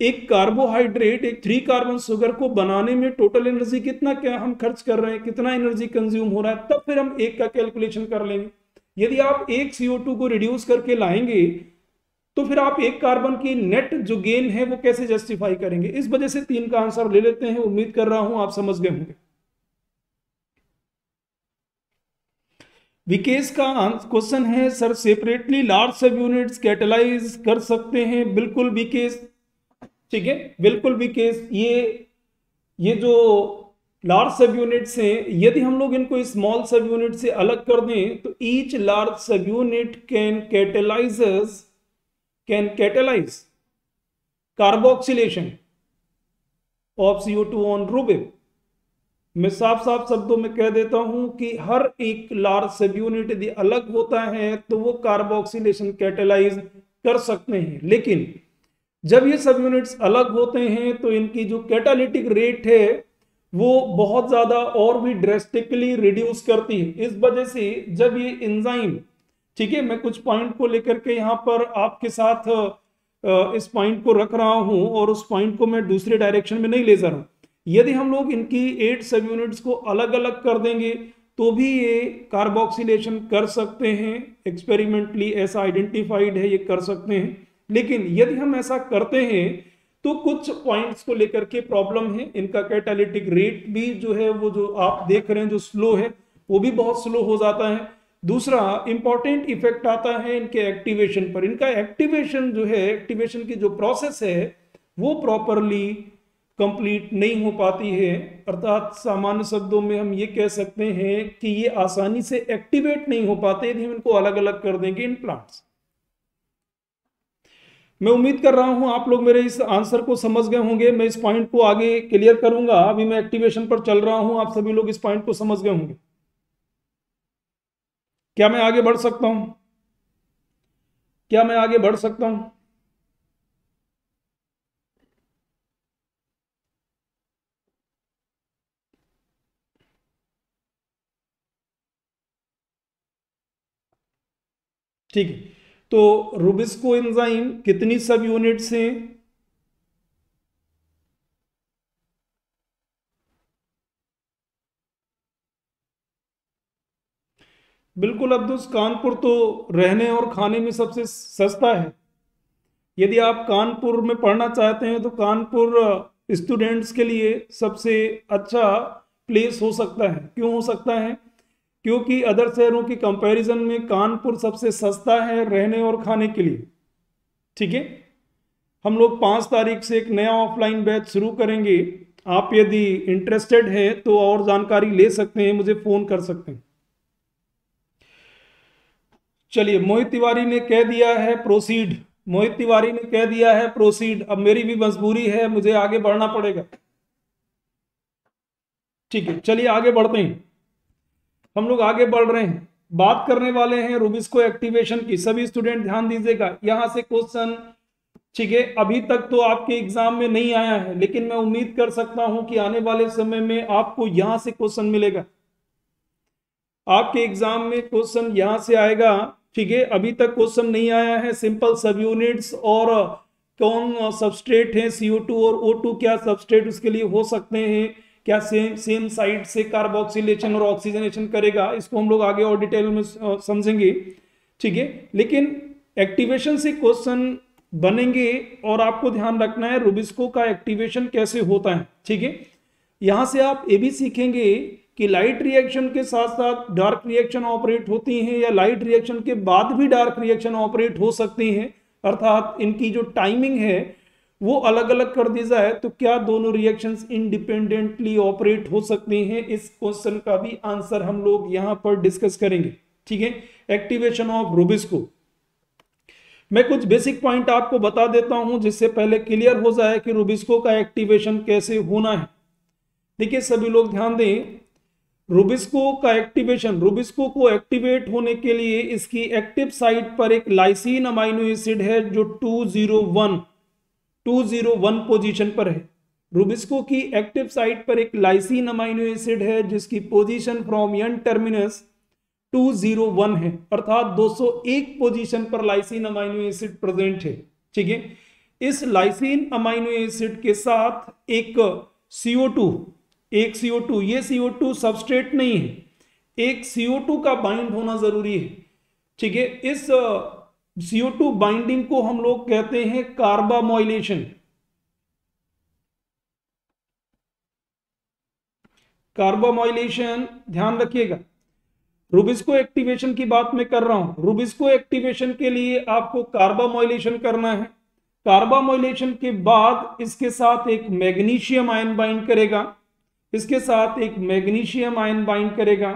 एक कार्बोहाइड्रेट एक थ्री कार्बन शुगर को बनाने में टोटल एनर्जी कितना क्या हम खर्च कर रहे हैं, कितना एनर्जी कंज्यूम हो रहा है, तब फिर हम एक का कैलकुलेशन कर लेंगे। यदि आप एक CO2 को रिड्यूस करके लाएँगे तो फिर आप एक कार्बन की नेट जो गेन है वो कैसे जस्टिफाई करेंगे? इस वजह से तीन का आंसर ले लेते हैं। उम्मीद कर रहा हूँ आप समझ गए होंगे। विकेश का क्वेश्चन है, sir separately large subunits catalyse कर सकते हैं? बिल्कुल विकेश। ठीक है? बिल्कुल भी केस ये ये जो लार्ज सब यूनिट्स हैं, यदि हम लोग इनको स्मॉल सब यूनिट से अलग कर दें तो each large subunit can catalyses can catalyse carboxylation of C two on RuBP मैं साफ़ साफ़ शब्दों में कह देता हूँ कि हर एक लार्ज सब यूनिट यदि अलग होता है तो वो कार्बोक्सिलेशन कैटेलाइज कर सकते हैं। लेकिन जब ये सब यूनिट्स अलग होते हैं तो इनकी जो कैटालिटिक रेट है, वो बहुत ज़्यादा और भी ड्रेस्टिकली रिड्यूस करती है। इस वजह से जब ये इंजाइम ठीक है, मैं कुछ पॉइंट को लेकर के यहाँ पर आपके साथ इस पॉइंट को रख रहा हूँ और उस पॉइंट को मैं दूसरे डायरेक्शन में नहीं ले जा रहा हूँ। यदि हम लोग इनकी एट सब यूनिट्स को अलग अलग कर देंगे तो भी ये कार्बोक्सिलेशन कर सकते हैं एक्सपेरिमेंटली ऐसा आइडेंटिफाइड है, ये कर सकते हैं। लेकिन यदि हम ऐसा करते हैं तो कुछ पॉइंट्स को लेकर के प्रॉब्लम है। इनका कैटालिटिक रेट भी जो है, वो जो आप देख रहे हैं, जो स्लो है, वो भी बहुत स्लो हो जाता है। दूसरा इंपॉर्टेंट इफ़ेक्ट आता है इनके एक्टिवेशन पर। इनका एक्टिवेशन जो है एक्टिवेशन की जो प्रोसेस है, वो प्रॉपरली कंप्लीट नहीं हो पाती है। अर्थात सामान्य शब्दों में हम ये कह सकते हैं कि ये आसानी से एक्टिवेट नहीं हो पाते। यदि हम इनको अलग अलग कर देंगे इन प्लांट्स मैं उम्मीद कर रहा हूँ आप लोग मेरे इस आंसर को समझ गए होंगे। मैं इस पॉइंट को आगे क्लियर करूँगा। अभी मैं एक्टिवेशन पर चल रहा हूँ। आप सभी लोग इस पॉइंट को समझ गए होंगे। क्या मैं आगे बढ़ सकता हूँ? क्या मैं आगे बढ़ सकता हूँ? ठीक है। तो रुबिस्को एंजाइम कितनी सब यूनिट्स हैं? बिल्कुल अब्दुस कानपुर तो रहने और खाने में सबसे सस्ता है। यदि आप कानपुर में पढ़ना चाहते हैं तो कानपुर स्टूडेंट्स के लिए सबसे अच्छा प्लेस हो सकता है। क्यों हो सकता है? क्योंकि अदर शहरों की कंपैरिजन में कानपुर सबसे सस्ता है रहने और खाने के लिए। ठीक है? हम लोग पाँच तारीख से एक नया ऑफलाइन बैच शुरू करेंगे। आप यदि इंटरेस्टेड हैं तो और जानकारी ले सकते हैं, मुझे फ़ोन कर सकते हैं। चलिए, मोहित तिवारी ने कह दिया है प्रोसीड मोहित तिवारी ने कह दिया है प्रोसीड अब मेरी भी मजबूरी है, मुझे आगे बढ़ना पड़ेगा। ठीक है, चलिए आगे बढ़ते हैं। हम लोग आगे बढ़ रहे हैं, बात करने वाले हैं रूबिस्को एक्टिवेशन की। सभी स्टूडेंट ध्यान दीजिएगा, यहाँ से क्वेश्चन ठीक है, अभी तक तो आपके एग्ज़ाम में नहीं आया है, लेकिन मैं उम्मीद कर सकता हूँ कि आने वाले समय में आपको यहाँ से क्वेश्चन मिलेगा। आपके एग्ज़ाम में क्वेश्चन यहाँ से आएगा, ठीक है, अभी तक क्वेश्चन नहीं आया है सिंपल सब यूनिट्स और कौन सबस्ट्रेट है सीओ टू और ओ टू क्या सबस्ट्रेट उसके लिए हो सकते हैं क्या सेम सेम साइड से कार्बोक्सिलेशन और ऑक्सीजनेशन करेगा, इसको हम लोग आगे और डिटेल में समझेंगे। ठीक है? लेकिन एक्टिवेशन से क्वेश्चन बनेंगे और आपको ध्यान रखना है रुबिस्को का एक्टिवेशन कैसे होता है। ठीक है? यहाँ से आप ये भी सीखेंगे कि लाइट रिएक्शन के साथ साथ डार्क रिएक्शन ऑपरेट होती हैं या लाइट रिएक्शन के बाद भी डार्क रिएक्शन ऑपरेट हो सकती हैं। अर्थात इनकी जो टाइमिंग है वो अलग अलग कर दी जाए तो क्या दोनों रिएक्शंस इंडिपेंडेंटली ऑपरेट हो सकते हैं? इस क्वेश्चन का भी आंसर हम लोग यहाँ पर डिस्कस करेंगे, ठीक है? एक्टिवेशन ऑफ़ रूबिस्को मैं कुछ बेसिक पॉइंट आपको बता देता हूँ, जिससे पहले क्लियर हो जाए कि रूबिस्को का एक्टिवेशन कैसे होना है। देखिए, सभी लोग ध्यान दें रूबिस्को का एक्टिवेशन रूबिस्को को एक्टिवेट होने के लिए इसकी एक्टिव साइट पर एक लाइसिन अमाइनो एसिड है, जो 201 201 पोजीशन पर है। रूबिस्को की एक्टिव साइट पर एक लाइसिन अमाइनो एसिड है, जिसकी पोजीशन फ्रॉम यन टर्मिनस 201 है, अर्थात 201 पोजीशन पर लाइसिन अमाइनो एसिड प्रेजेंट है। ठीक है? इस लाइसिन अमाइनो एसिड के साथ एक CO2 एक CO2 ये CO2 सबस्ट्रेट नहीं है। एक CO2 का बाइंड होना ज़रूरी है। ठीक है? इस CO2 बाइंडिंग को हम लोग कहते हैं कार्बामोइलेशन कार्बामोइलेशन ध्यान रखिएगा। रूबिस्को एक्टिवेशन की बात मैं कर रहा हूँ। रूबिस्को एक्टिवेशन के लिए आपको कार्बामोइलेशन करना है। कार्बामोइलेशन के बाद इसके साथ एक मैग्नीशियम आयन बाइंड करेगा। इसके साथ एक मैग्नीशियम आयन बाइंड करेगा।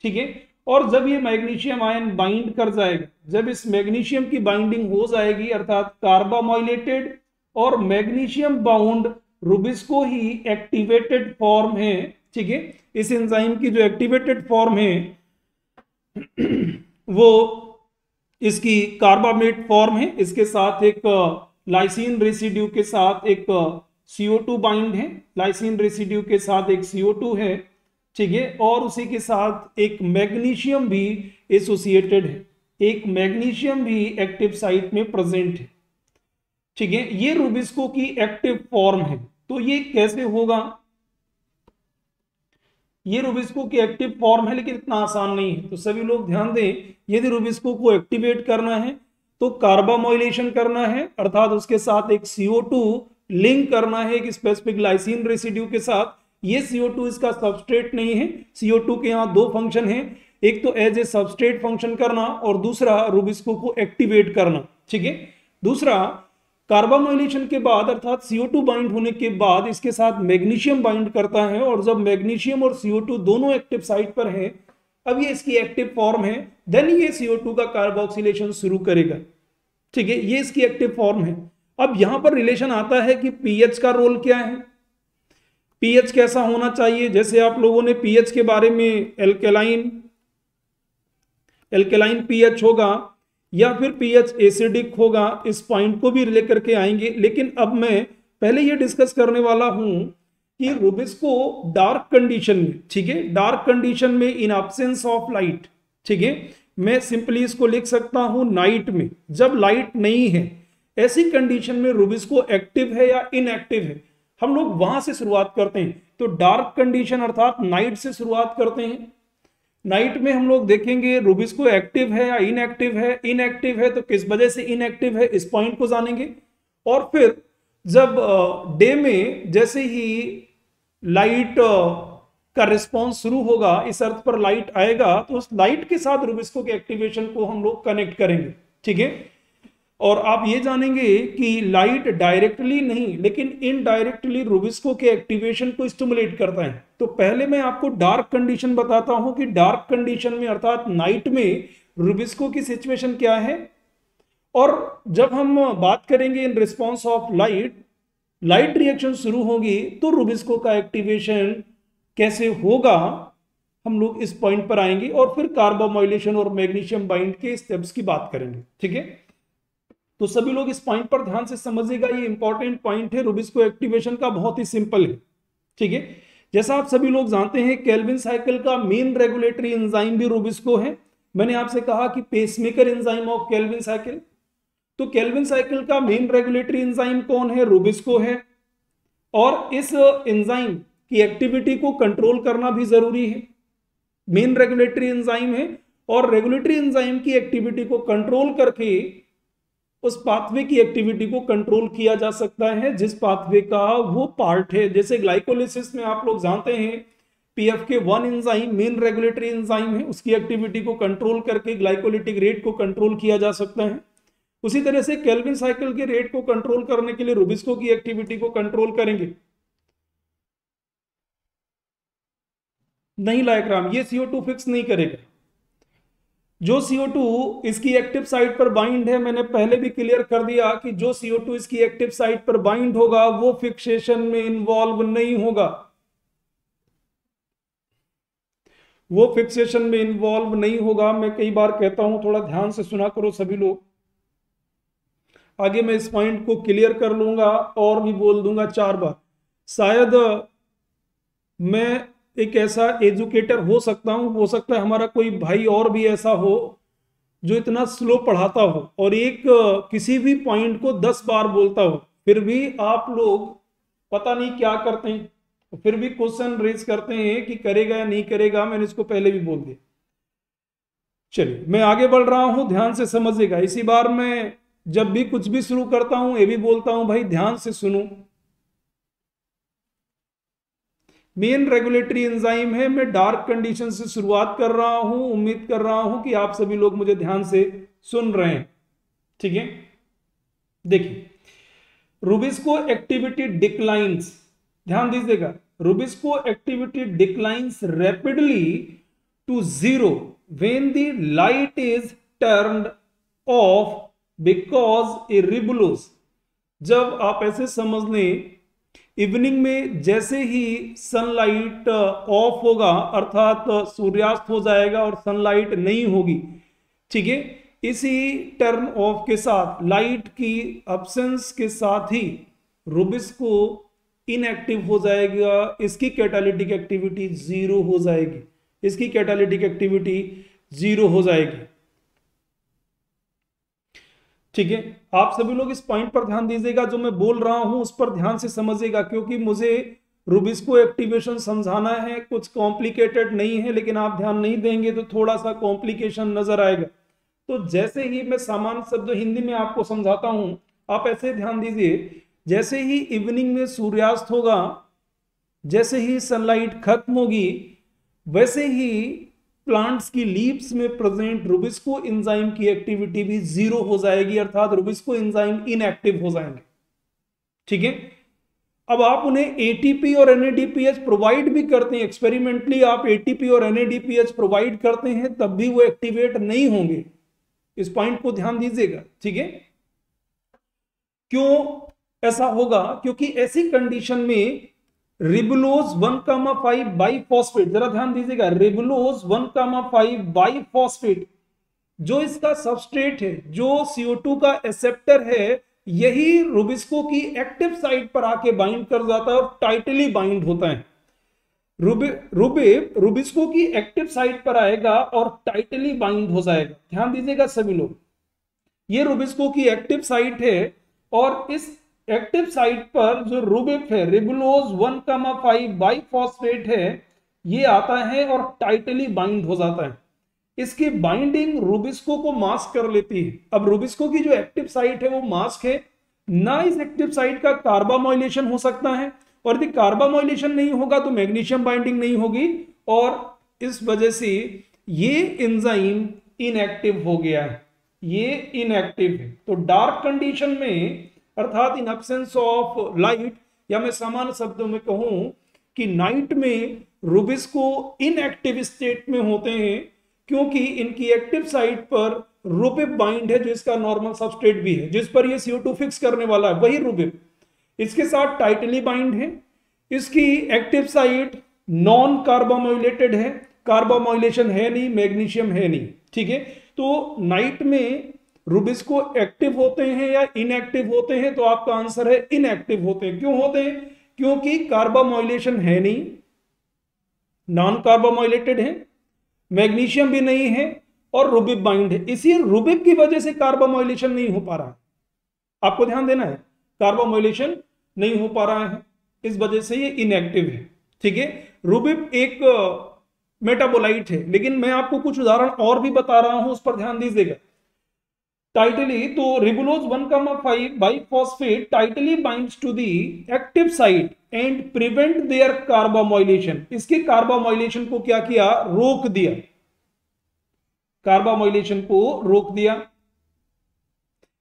ठीक है? और जब ये मैग्नीशियम आयन बाइंड कर जाएगा, जब इस मैग्नीशियम की बाइंडिंग हो जाएगी, अर्थात कार्बामोइलेटेड और मैग्नीशियम बाउंड रूबिस्को ही एक्टिवेटेड फॉर्म है, ठीक है? इस एंजाइम की जो एक्टिवेटेड फॉर्म है, वो इसकी कार्बामेट फॉर्म है। इसके साथ एक लाइसिन रेसिड्यू के साथ एक CO2 बाइंड है। लाइसिन रेसिड्यू के साथ एक CO2 है। ठीक है? और उसी के साथ एक मैग्नीशियम भी एसोसिएटेड है। एक मैग्नीशियम भी एक्टिव साइट में प्रेजेंट है। ठीक है? ये रूबिस्को की एक्टिव फॉर्म है। तो ये कैसे होगा? ये रूबिस्को की एक्टिव फॉर्म है, लेकिन इतना आसान नहीं है। तो सभी लोग ध्यान दें, यदि रूबिस्को को एक्टिवेट करना है तो कार्बामोइलेशन करना है, अर्थात उसके साथ एक CO2 लिंक करना है एक स्पेसिफिक लाइसिन रेसिड्यू के साथ ये CO2 इसका सबस्ट्रेट नहीं है। CO2 के यहाँ दो फ़ंक्शन है। एक तो एज ए सबस्ट्रेट फ़ंक्शन करना और दूसरा रूबिस्को को एक्टिवेट करना, ठीक है? दूसरा कार्बामोइलेशन के बाद अर्थात CO2 बाइंड होने के बाद इसके साथ मैग्नीशियम बाइंड करता है और जब मैग्नीशियम और CO2 दोनों एक्टिव साइट पर है, अब ये इसकी एक्टिव फॉर्म है। देन ये CO2 का कार्बोक्सिलेशन शुरू करेगा, ठीक है? ये इसकी एक्टिव फॉर्म है। अब यहाँ पर रिलेशन आता है कि पीएच का रोल क्या है? पीएच कैसा होना चाहिए? जैसे आप लोगों ने पीएच के बारे में एल्केलाइन एल्केलाइन पीएच होगा या फिर पीएच एसिडिक होगा, इस पॉइंट को भी लेकर के आएँगे। लेकिन अब मैं पहले ये डिस्कस करने वाला हूँ कि रूबिस्को डार्क कंडीशन में, ठीक है? डार्क कंडीशन में इन एब्सेंस ऑफ़ लाइट ठीक है? मैं सिंपली इसको लिख सकता हूँ नाइट में। जब लाइट नहीं है, ऐसी कंडीशन में रूबिस्को एक्टिव है या इनएक्टिव है? हम लोग वहाँ से शुरुआत करते हैं। तो डार्क कंडीशन अर्थात नाइट से शुरुआत करते हैं। नाइट में हम लोग देखेंगे रुबिस्को एक्टिव है या इनएक्टिव है। इनएक्टिव है तो किस वजह से इनएक्टिव है, इस पॉइंट को जानेंगे। और फिर जब डे में जैसे ही लाइट का रिस्पॉन्स शुरू होगा, इस अर्थ पर लाइट आएगा तो उस लाइट के साथ रुबिस्को के एक्टिवेशन को हम लोग कनेक्ट करेंगे। ठीक है? और आप ये जानेंगे कि लाइट डायरेक्टली नहीं, लेकिन इनडायरेक्टली रुबिस्को के एक्टिवेशन को स्टिमुलेट करता है। तो पहले मैं आपको डार्क कंडीशन बताता हूँ कि डार्क कंडीशन में, अर्थात नाइट में रुबिस्को की सिचुएशन क्या है। और जब हम बात करेंगे in response of light light reaction शुरू होगी तो रुबिस्को का एक्टिवेशन कैसे होगा, हम लोग इस पॉइंट पर आएँगे और फिर कार्बोमाइलेशन और मैग्नीशियम बाइंड के स्टेप्स की बात करेंगे। ठीक है? तो सभी लोग इस पॉइंट पर ध्यान से समझिएगा, ये इंपॉर्टेंट पॉइंट है। रुबिस्को एक्टिवेशन का बहुत ही सिंपल है। ठीक है? जैसा आप सभी लोग जानते हैं केल्विन साइकिल का मेन रेगुलेटरी एंजाइम भी रुबिस्को है। मैंने आपसे कहा कि pacemaker enzyme of Calvin cycle तो केल्विन साइकिल का मेन रेगुलेटरी एंजाइम कौन है? रुबिस्को है। और इस एंजाइम की एक्टिविटी को कंट्रोल करना भी ज़रूरी है। मेन रेगुलेटरी एंजाइम है। और रेगुलेटरी एंजाइम की एक्टिविटी को कंट्रोल करके उस पाथवे की एक्टिविटी को कंट्रोल किया जा सकता है, जिस पाथवे का वो पार्ट है। जैसे ग्लाइकोलिसिस में आप लोग जानते हैं PF K one enzyme main regulatory enzyme है, उसकी एक्टिविटी को कंट्रोल करके ग्लाइकोलिटिक रेट को कंट्रोल किया जा सकता है। उसी तरह से कैलविन साइकिल के रेट को कंट्रोल करने के लिए रुबिस्को की एक्टिविटी को कंट्रोल करेंगे। नहीं लायक राम, ये सीओ टू फिक्स नहीं करेगा। जो CO2 इसकी एक्टिव साइट पर बाइंड है, मैंने पहले भी क्लियर कर दिया कि जो CO2 इसकी एक्टिव साइट पर बाइंड होगा, वो फिक्सेशन में इन्वॉल्व नहीं होगा। वो फिक्सेशन में इन्वॉल्व नहीं होगा। मैं कई बार कहता हूँ, थोड़ा ध्यान से सुना करो सभी लोग। आगे मैं इस पॉइंट को क्लियर कर लूँगा और भी बोल दूँगा चार बार। शायद मैं एक ऐसा एजुकेटर हो सकता हूँ, हो सकता है हमारा कोई भाई और भी ऐसा हो जो इतना स्लो पढ़ाता हो और एक किसी भी पॉइंट को दस बार बोलता हो, फिर भी आप लोग पता नहीं क्या करते हैं। फिर भी क्वेश्चन रेज करते हैं कि करेगा या नहीं करेगा, मैंने इसको पहले भी बोल दिया। चलिए, मैं आगे बढ़ रहा हूँ, ध्यान से समझिएगा। इसी बार मैं जब भी कुछ भी शुरू करता हूँ, ये भी बोलता हूँ, भाई ध्यान से सुनो। मेन रेगुलेटरी एंजाइम है, मैं डार्क कंडीशन से शुरुआत कर रहा हूँ, उम्मीद कर रहा हूँ कि आप सभी लोग मुझे ध्यान से सुन रहे हैं। ठीक है? देखिए रुबिस्को एक्टिविटी डिक्लाइंस ध्यान दीजिएगा rubisco activity declines rapidly to zero when the light is turn off because a ribulose जब आप ऐसे समझ लें इवनिंग में जैसे ही सनलाइट ऑफ़ होगा, अर्थात सूर्यास्त हो जाएगा और सनलाइट नहीं होगी, ठीक है? इसी टर्न ऑफ़ के साथ लाइट की अब्सेंस के साथ ही रुबिस को इनएक्टिव हो जाएगा इसकी कैटालिटिक एक्टिविटी ज़ीरो हो जाएगी। इसकी कैटालिटिक एक्टिविटी ज़ीरो हो जाएगी। ठीक है? आप सभी लोग इस पॉइंट पर ध्यान दीजिएगा, जो मैं बोल रहा हूँ, उस पर ध्यान से समझिएगा, क्योंकि मुझे रुबिस्को एक्टिवेशन समझाना है, कुछ कॉम्प्लिकेटेड नहीं है, लेकिन आप ध्यान नहीं देंगे तो थोड़ा सा कॉम्प्लिकेशन नज़र आएगा। तो जैसे ही मैं सामान्य शब्द हिंदी में आपको समझाता हूँ, आप ऐसे ध्यान दीजिए, जैसे ही इवनिंग में सूर्यास्त होगा, जैसे ही सनलाइट खत्म होगी, वैसे ही प्लांट्स की लीव्स में प्रेजेंट रुबिस्को एंजाइम की एक्टिविटी भी ज़ीरो हो जाएगी, अर्थात रुबिस्को एंजाइम इनएक्टिव हो जाएँगे। ठीक है? अब आप उन्हें एटीपी और एनएडीपीएच प्रोवाइड भी करते हैं। एक्सपेरिमेंटली आप एटीपी और एनएडीपीएच प्रोवाइड करते हैं, तब भी वो एक्टिवेट नहीं होंगे। इस पॉइंट को ध्यान दीजिएगा, ठीक है? क्यों ऐसा होगा? क्योंकि ऐसी कंडीशन में ribulose one comma five bisphosphate जरा ध्यान दीजिएगा ribulose one comma five bisphosphate जो इसका सबस्ट्रेट है, जो CO2 का एक्सेप्टर है, यही रुबिस्को की एक्टिव साइट पर आके बाइंड कर जाता है और टाइटली बाइंड होता है। रुबे रुबे रुबिस्को की एक्टिव साइट पर आएगा और टाइटली बाइंड हो जाएगा। ध्यान दीजिएगा सभी लोग। ये रुबिस्को की एक्टिव साइट है और इस एक्टिव साइट पर जो रूबिप है, ribulose one comma five bisphosphate है, ये आता है और टाइटली बाइंड हो जाता है। इसकी बाइंडिंग रूबिस्को को मास्क कर लेती है। अब रूबिस्को की जो एक्टिव साइट है वो मास्क है। ना इस एक्टिव साइट का कार्बामोइलेशन हो सकता है और यदि कार्बामोइलेशन नहीं होगा तो मैग्नीशियम बाइंडिंग नहीं होगी और इस वजह से ये एंजाइम इनएक्टिव हो गया है। ये इनएक्टिव है। तो डार्क कंडीशन में अर्थात इन एब्सेंस ऑफ़ लाइट या मैं सामान्य शब्दों में कहूँ कि नाइट में रूबिस को इनएक्टिव स्टेट में होते हैं, क्योंकि इनकी एक्टिव साइट पर रूबिप बाइंड है, जो इसका नॉर्मल सबस्ट्रेट भी है, जिस पर ये CO2 फिक्स करने वाला है, वही रूबिप इसके साथ टाइटली बाइंड है। इसकी एक्टिव साइट नॉन कार्बोमोलेटेड है। कार्बोमोलेशन है नहीं मैग्नीशियम है नहीं, ठीक है? तो नाइट में रूबिस्को एक्टिव होते हैं या इनएक्टिव होते हैं तो आपका आंसर है इनएक्टिव होते हैं। क्यों होते हैं? क्योंकि कार्बोमोलेशन है नहीं। नॉन कार्बोमोलेटेड है मैग्नीशियम भी नहीं है और रूबिक बाइंड है। इसी रूबिक की वजह से कार्बामोइलेशन नहीं हो पा रहा है। आपको ध्यान देना है कार्बोमोलेशन नहीं हो पा रहा है। इस वजह से ये इनएक्टिव है। ठीक है? रूबिप एक मेटाबोलाइट है। लेकिन मैं आपको कुछ उदाहरण और भी बता रहा हूँ, उस पर ध्यान दीजिएगा। Ribulose one comma five bisphosphate tightly binds to the active site and prevent their carbamoylation इसके कार्बोमोइलेशन को क्या किया? रोक दिया। कार्बोमोइलेशन को रोक दिया।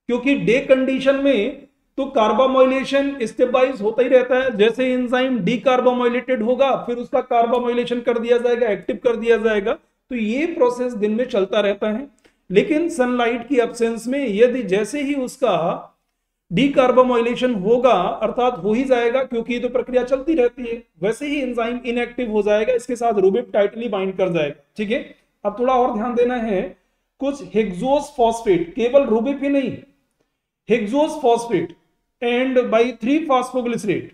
क्योंकि डे कंडीशन में तो कार्बोमोइलेशन स्टेबाइज होता ही रहता है। जैसे एंजाइम डीकार्बोमोइलेटेड होगा, फिर उसका कार्बोमोइलेशन कर दिया जाएगा एक्टिव कर दिया जाएगा। तो ये प्रोसेस दिन में चलता रहता है। लेकिन सनलाइट की एब्सेंस में यदि जैसे ही उसका डीकार्बोमोइलेशन होगा, अर्थात हो ही जाएगा, क्योंकि ये तो प्रक्रिया चलती रहती है, वैसे ही एंजाइम इनएक्टिव हो जाएगा, इसके साथ रूबिप टाइटली बाइंड कर जाएगा। ठीक है? अब थोड़ा और ध्यान देना है, कुछ हेक्सोस फॉस्फेट केवल रूबिप ही नहीं hexose phosphate and by three phosphoglycerate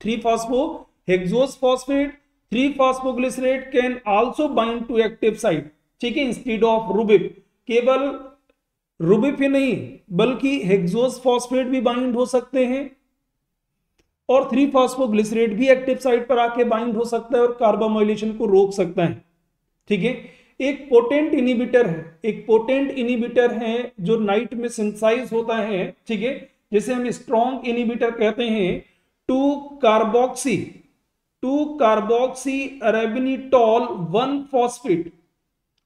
three phospho hexose phosphate three phosphoglycerate can also bind to active site ठीक है इंस्टीड ऑफ़ रूबिप केवल रूबिप ही नहीं, बल्कि हेक्सोस फॉस्फेट भी बाइंड हो सकते हैं, और थ्री फॉस्फोग्लिसरेट भी एक्टिव साइट पर आके बाइंड हो सकता है और कार्बोमाइलेशन को रोक सकता है, ठीक है? एक पोटेंट इनिबिटर है, एक पोटेंट इनिबिटर है जो नाइट में सिंथसाइज होता है, ठीक है? जिसे हम स्ट्रॉन्ग इनिबिटर कहते हैं two carboxy two carboxy arabinitol one phosphate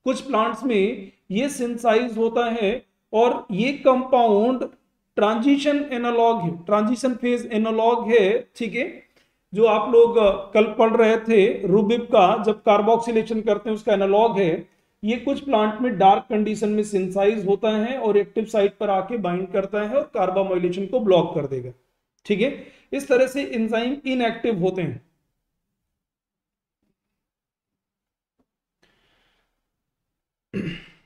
कुछ प्लांट्स में ये सिंथसाइज होता है और ये कंपाउंड ट्रांजिशन एनालॉग है। ट्रांजिशन फ़ेज़ एनालॉग है, ठीक है? जो आप लोग कल पढ़ रहे थे रूबिप का, जब कार्बोक्सिलेशन करते हैं, उसका एनालॉग है। ये कुछ प्लांट में डार्क कंडीशन में सिंथसाइज होता है और एक्टिव साइट पर आके बाइंड करता है और कार्बोमाइलेशन को ब्लॉक कर देगा। ठीक है? इस तरह से एंजाइम इनएक्टिव होते हैं। [clears throat]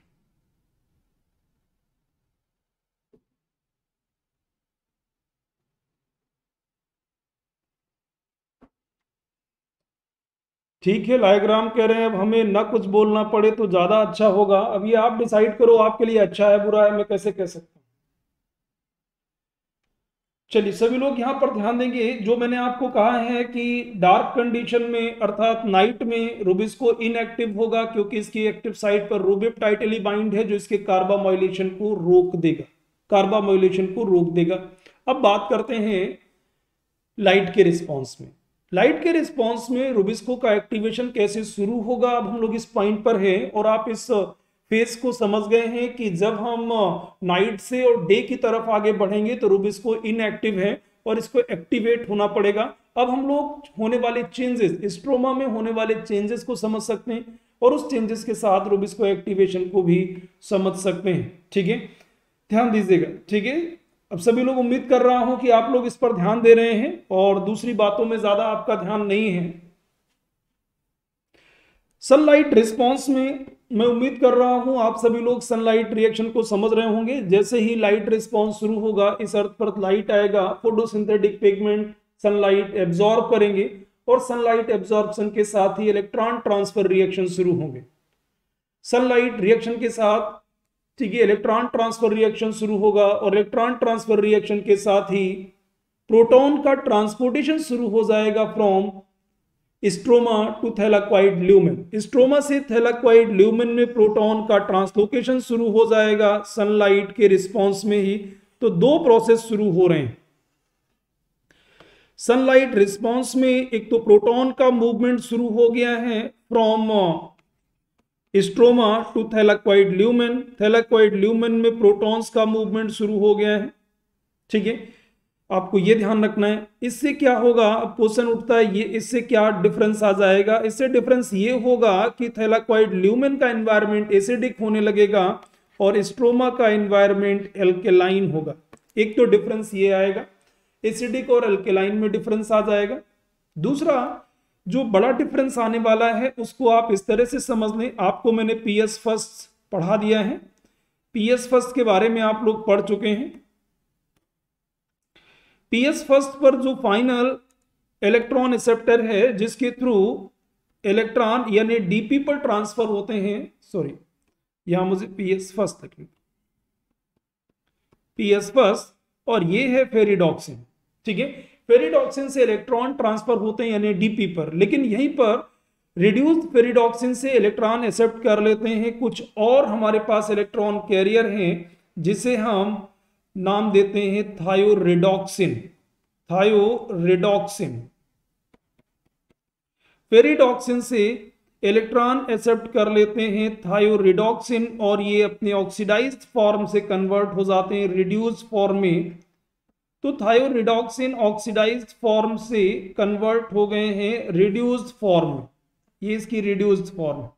ठीक है, लाइग्राम कह रहे हैं, अब हमें ना कुछ बोलना पड़े तो ज़्यादा अच्छा होगा। अब ये आप डिसाइड करो, आपके लिए अच्छा है, बुरा है, मैं कैसे कह सकता हूँ? चलिए, सभी लोग यहाँ पर ध्यान देंगे, जो मैंने आपको कहा है कि डार्क कंडीशन में, अर्थात नाइट में रूबिस्को इनएक्टिव होगा, क्योंकि इसकी एक्टिव साइट पर रूबिप टाइटली बाइंड है, जो इसके कार्बामोइलेशन को रोक देगा। कार्बामोइलेशन को रोक देगा। अब बात करते हैं लाइट के रिस्पॉन्स में। लाइट के रिस्पॉन्स में रूबिस्को का एक्टिवेशन कैसे शुरू होगा? अब हम लोग इस पॉइंट पर है और आप इस फेस को समझ गए हैं कि जब हम नाइट से और डे की तरफ़ आगे बढ़ेंगे तो रूबिस को इनएक्टिव है और इसको एक्टिवेट होना पड़ेगा। अब हम लोग होने वाले चेंजेस स्ट्रोमा में होने वाले चेंजेस को समझ सकते हैं और उस चेंजेस के साथ रूबिस्को एक्टिवेशन को भी समझ सकते हैं। ठीक है? ध्यान दीजिएगा। ठीक है? अब सभी लोग उम्मीद कर रहा हूँ कि आप लोग इस पर ध्यान दे रहे हैं और दूसरी बातों में ज़्यादा आपका ध्यान नहीं है। सनलाइट रिस्पॉन्स में मैं उम्मीद कर रहा हूँ आप सभी लोग सनलाइट रिएक्शन को समझ रहे होंगे। जैसे ही लाइट रिस्पॉन्स शुरू होगा, इस अर्थ पर लाइट आएगा फोटोसिंथेटिक पिगमेंट सनलाइट एब्जॉर्ब करेंगे और सनलाइट एब्जॉर्प्शन के साथ ही इलेक्ट्रॉन ट्रांसफ़र रिएक्शन शुरू होंगे। सनलाइट रिएक्शन के साथ, ठीक है इलेक्ट्रॉन ट्रांसफ़र रिएक्शन शुरू होगा और इलेक्ट्रॉन ट्रांसफ़र रिएक्शन के साथ ही प्रोटॉन का ट्रांसपोर्टेशन शुरू हो जाएगा from stroma to thylakoid lumen stroma से थैलाक्वाइड ल्यूमेन में प्रोटॉन का ट्रांसलोकेशन शुरू हो जाएगा सनलाइट के रिस्पॉन्स में ही। तो दो प्रोसेस शुरू हो रहे हैं। सनलाइट रिस्पॉन्स में एक तो प्रोटॉन का मूवमेंट शुरू हो गया है from stroma to thylakoid lumen thylakoid lumen में प्रोटॉन्स का मूवमेंट शुरू हो गया है। ठीक है? आपको ये ध्यान रखना है, इससे क्या होगा? क्वेश्चन उठता है, ये इससे क्या डिफरेंस आ जाएगा? इससे डिफरेंस ये होगा कि थैलाक्वाइड ल्यूमेन का एनवायरमेंट एसिडिक होने लगेगा और स्ट्रोमा का एनवायरमेंट एल्केलाइन होगा। एक तो डिफरेंस ये आएगा एसिडिक और एल्केलाइन में डिफरेंस आ जाएगा। दूसरा, जो बड़ा डिफरेंस आने वाला है, उसको आप इस तरह से समझ लें। आपको मैंने पीएस फ़र्स्ट पढ़ा दिया है। पीएस फ़र्स्ट के बारे में आप लोग पढ़ चुके हैं। पीएस फ़र्स्ट पर जो फाइनल इलेक्ट्रॉन एक्सेप्टर है, जिसके थ्रू इलेक्ट्रॉन यानी डीपी पर ट्रांसफ़र होते हैं सॉरी यहाँ मुझे पीएस फ़र्स्ट लिखना पीएस फ़र्स्ट और ये है फेरिडॉक्सिन ठीक है? फेरिडॉक्सिन से इलेक्ट्रॉन ट्रांसफ़र होते हैं यानी डीपी पर, लेकिन यहीं पर रिड्यूस्ड फेरिडॉक्सिन से इलेक्ट्रॉन एक्सेप्ट कर लेते हैं। कुछ और हमारे पास इलेक्ट्रॉन कैरियर हैं, जिसे हम नाम देते हैं थायोरिडॉक्सिन थायोरिडॉक्सिन। फेरिडॉक्सिन से इलेक्ट्रॉन एक्सेप्ट कर लेते हैं थायोरिडॉक्सिन और ये अपने ऑक्सीडाइज्ड फॉर्म से कन्वर्ट हो जाते हैं रिड्यूस फॉर्म में। तो थायोरिडॉक्सिन ऑक्सीडाइज्ड फॉर्म से कन्वर्ट हो गए हैं रिड्यूस्ड फॉर्म, ये इसकी रिड्यूस्ड फॉर्म।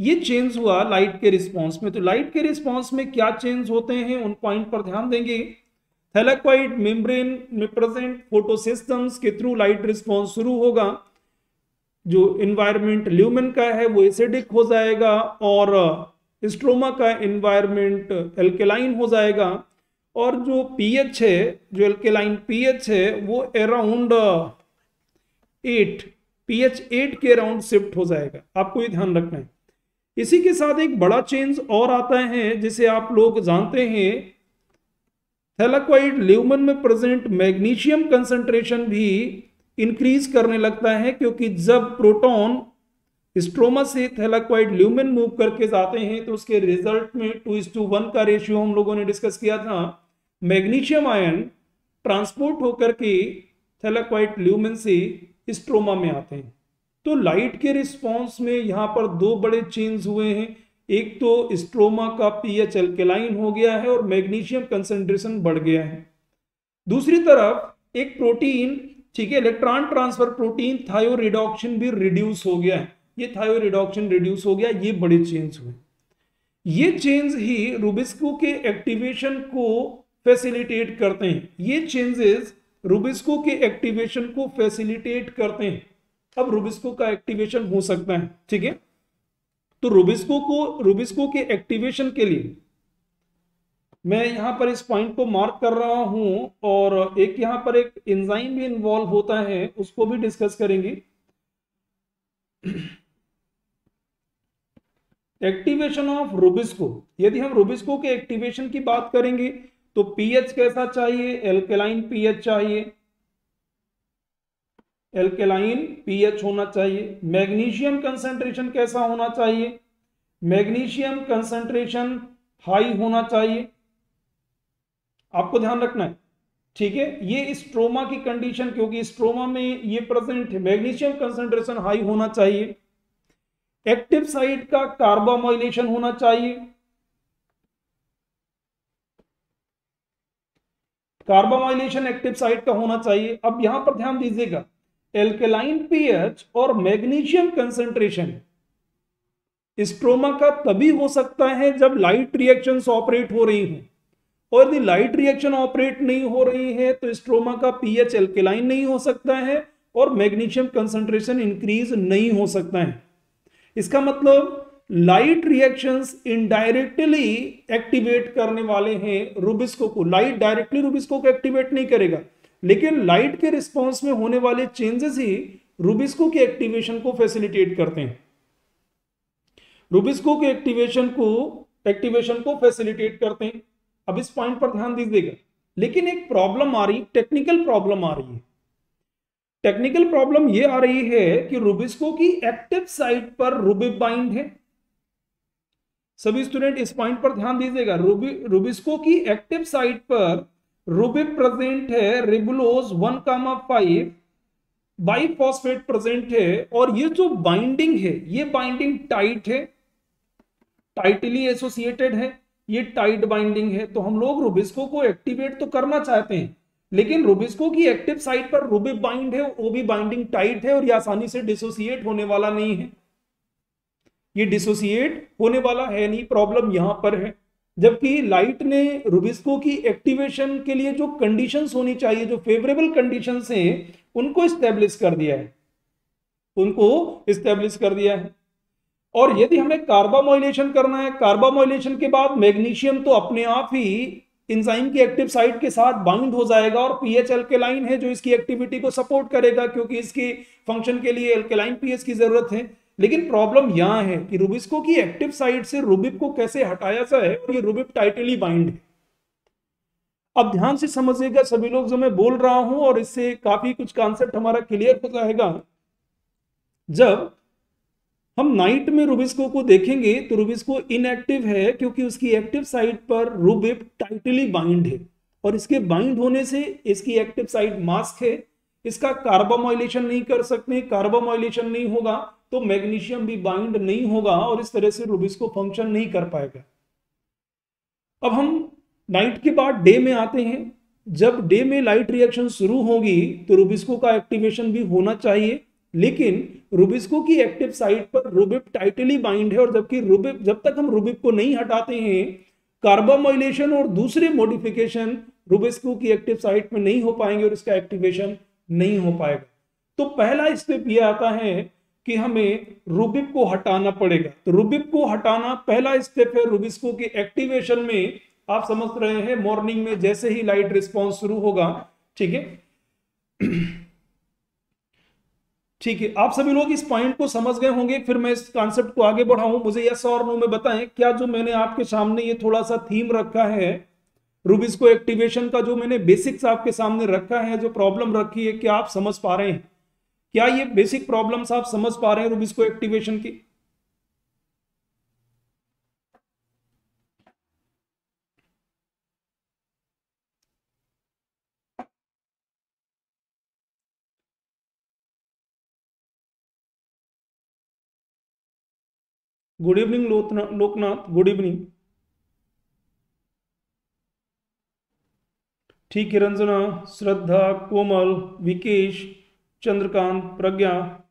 ये चेंज हुआ लाइट के रिस्पॉन्स में। तो लाइट के रिस्पॉन्स में क्या चेंज होते हैं, उन पॉइंट पर ध्यान देंगे। थैलाक्वाइड मेम्ब्रेन में प्रेजेंट फोटोसिस्टम्स के थ्रू लाइट रिस्पॉन्स शुरू होगा। जो इन्वायरमेंट ल्यूमेन का है, वो एसिडिक हो जाएगा और स्ट्रोमा का इन्वायरमेंट एल्केलाइन हो जाएगा। और जो पीएच है, जो एल्केलाइन पीएच है, वो अराउंड एट पीएच एट के अराउंड शिफ्ट हो जाएगा। आपको ये ध्यान रखना है। इसी के साथ एक बड़ा चेंज और आता है, जिसे आप लोग जानते हैं। थैलाक्वाइड ल्यूमन में प्रेजेंट मैग्नीशियम कंसंट्रेशन भी इंक्रीज करने लगता है, क्योंकि जब प्रोटॉन स्ट्रोमा से थैलाक्वाइड ल्यूमन मूव करके जाते हैं तो उसके रिज़ल्ट में टू इस टू वन का रेशियो हम लोगों ने डिस्कस किया था। मैग्नीशियम आयन ट्रांसपोर्ट होकर के थैलाक्वाइड ल्यूमन से स्ट्रोमा में आते हैं। तो लाइट के रिस्पॉन्स में यहाँ पर दो बड़े चेंज हुए हैं। एक तो स्ट्रोमा का पीएच एल्केलाइन हो गया है और मैग्नीशियम कंसेंट्रेशन बढ़ गया है। दूसरी तरफ़ एक प्रोटीन ठीक है इलेक्ट्रॉन ट्रांसफ़र प्रोटीन थायोरिडॉक्शन भी रिड्यूस हो गया है। ये थायोरिडॉक्शन रिड्यूस हो गया, ये बड़े चेंज हुए। ये चेंज ही रूबिस्को के एक्टिवेशन को फैसिलिटेट करते हैं। ये चेंजेस रूबिस्को के एक्टिवेशन को फैसिलिटेट करते हैं। अब रुबिस्को का एक्टिवेशन हो सकता है, ठीक है? तो रुबिस्को को रुबिस्को के एक्टिवेशन के लिए मैं यहाँ पर इस पॉइंट को मार्क कर रहा हूँ और एक यहाँ पर एक एंजाइम भी इन्वॉल्व होता है, उसको भी डिस्कस करेंगे। एक्टिवेशन ऑफ़ रुबिस्को यदि हम रुबिस्को के एक्टिवेशन की बात करेंगे तो पीएच कैसा चाहिए? एल्केलाइन पीएच चाहिए। एल्केलाइन पीएच होना चाहिए। मैग्नीशियम कंसेंट्रेशन कैसा होना चाहिए? मैग्नीशियम कंसेंट्रेशन हाई होना चाहिए। आपको ध्यान रखना है। ठीक है? ये स्ट्रोमा की कंडीशन क्योंकि स्ट्रोमा में ये प्रेजेंट है। मैग्नीशियम कंसेंट्रेशन हाई होना चाहिए। एक्टिव साइट का कार्बोमाइलेशन होना चाहिए। कार्बोमाइलेशन एक्टिव साइट का होना चाहिए। अब यहाँ पर ध्यान दीजिएगा। एल्केलाइन पीएच और मैग्नीशियम कंसेंट्रेशन स्ट्रोमा का तभी हो सकता है जब लाइट रिएक्शंस ऑपरेट हो रही हो। और यदि लाइट रिएक्शन ऑपरेट नहीं हो रही है तो स्ट्रोमा का पीएच एल्केलाइन नहीं हो सकता है और मैग्नीशियम कंसेंट्रेशन इंक्रीज नहीं हो सकता है। इसका मतलब लाइट रिएक्शंस इनडायरेक्टली एक्टिवेट करने वाले हैं रूबिस्को को। लाइट डायरेक्टली रूबिस्को को एक्टिवेट नहीं करेगा। लेकिन लाइट के रिस्पॉन्स में होने वाले चेंजेस ही रूबिस्को के एक्टिवेशन को फैसिलिटेट करते हैं। रूबिस्को के एक्टिवेशन को एक्टिवेशन को फैसिलिटेट करते हैं। अब इस पॉइंट पर ध्यान दीजिएगा। लेकिन एक प्रॉब्लम आ रही टेक्निकल प्रॉब्लम आ रही है। टेक्निकल प्रॉब्लम ये आ रही है कि रूबिस्को की एक्टिव साइट पर रुबिक बाइंड है। सभी स्टूडेंट इस पॉइंट पर ध्यान दीजिएगा। रूबी रुबिस्को की एक्टिव साइट पर रुबिक प्रेजेंट है ribulose one comma five bisphosphate present है, और ये जो बाइंडिंग है, ये बाइंडिंग टाइट है टाइटली एसोसिएटेड है, ये टाइट बाइंडिंग है तो हम लोग रुबिस्को को एक्टिवेट तो करना चाहते हैं, लेकिन रुबिस्को की एक्टिव साइट पर रुबिक बाइंड है, वो भी बाइंडिंग टाइट है और ये आसानी से डिसोसिएट होने वाला नहीं है। ये डिसोसिएट होने वाला है नहीं प्रॉब्लम यहाँ पर है। जबकि लाइट ने रुबिस्को की एक्टिवेशन के लिए जो कंडीशंस होनी चाहिए, जो फेवरेबल कंडीशंस हैं, उनको स्टेब्लिश कर दिया है। उनको स्टेब्लिश कर दिया है। और यदि हमें कार्बामोइलेशन करना है कार्बामोइलेशन के बाद मैग्नीशियम तो अपने आप ही इंजाइम की एक्टिव साइट के साथ बाइंड हो जाएगा और पीएच एल्केलाइन है जो इसकी एक्टिविटी को सपोर्ट करेगा, क्योंकि इसकी फ़ंक्शन के लिए एल्केलाइन पीएच की ज़रूरत है। लेकिन प्रॉब्लम यहाँ है कि रुबिस्को की एक्टिव साइट से रुबिप को कैसे हटाया जाए और ये रुबिप टाइटली बाइंड है। अब ध्यान से समझिएगा, सभी लोग जो मैं बोल रहा हूँ और इससे काफ़ी कुछ कॉन्सेप्ट हमारा क्लियर हो जाएगा। जब हम नाइट में रुबिस्को को देखेंगे तो रुबिस्को इनएक्टिव है क्योंकि उसकी एक्टिव साइट पर रुबिप टाइटली बाइंड है। और इसके बाइंड होने से इसकी एक्टिव साइट मास्क है। इसका कार्बोमाइलेशन नहीं कर सकते कार्बोमाइलेशन नहीं होगा। तो मैग्नीशियम भी बाइंड नहीं होगा और इस तरह से रुबिस्को फ़ंक्शन नहीं कर पाएगा। अब हम नाइट के बाद डे में आते हैं। जब डे में लाइट रिएक्शन शुरू होगी तो रुबिस्को का एक्टिवेशन भी होना चाहिए। लेकिन रुबिस्को की एक्टिव साइट पर रुबिप टाइटली बाइंड है और जबकि रूबिप जब तक हम रूबिप को नहीं हटाते हैं कार्बोमाइलेशन और दूसरे मॉडिफिकेशन रुबिस्को की एक्टिव साइट में नहीं हो पाएँगे और इसका एक्टिवेशन नहीं हो पाएगा। तो पहला स्टेप यह आता है कि हमें रूबिक को हटाना पड़ेगा। तो रूबिक को हटाना पहला स्टेप है रूबिस्को के एक्टिवेशन में। आप समझ रहे हैं मॉर्निंग में जैसे ही लाइट रिस्पॉन्स शुरू होगा, ठीक है? ठीक है, आप सभी लोग इस पॉइंट को समझ गए होंगे, फिर मैं इस कॉन्सेप्ट को आगे बढ़ाऊं। मुझे यस और नो में बताएँ, क्या जो मैंने आपके सामने ये थोड़ा सा थीम रखा है रूबिस्को एक्टिवेशन का जो मैंने बेसिक्स आपके सामने रखा है, जो प्रॉब्लम रखी है, क्या आप समझ पा रहे हैं? क्या ये बेसिक प्रॉब्लम्स आप समझ पा रहे हैं रूबिस को एक्टिवेशन की? Good evening Loknath good evening ठीक है रंजना श्रद्धा कोमल विकेश चंद्रकांत, प्रज्ञा,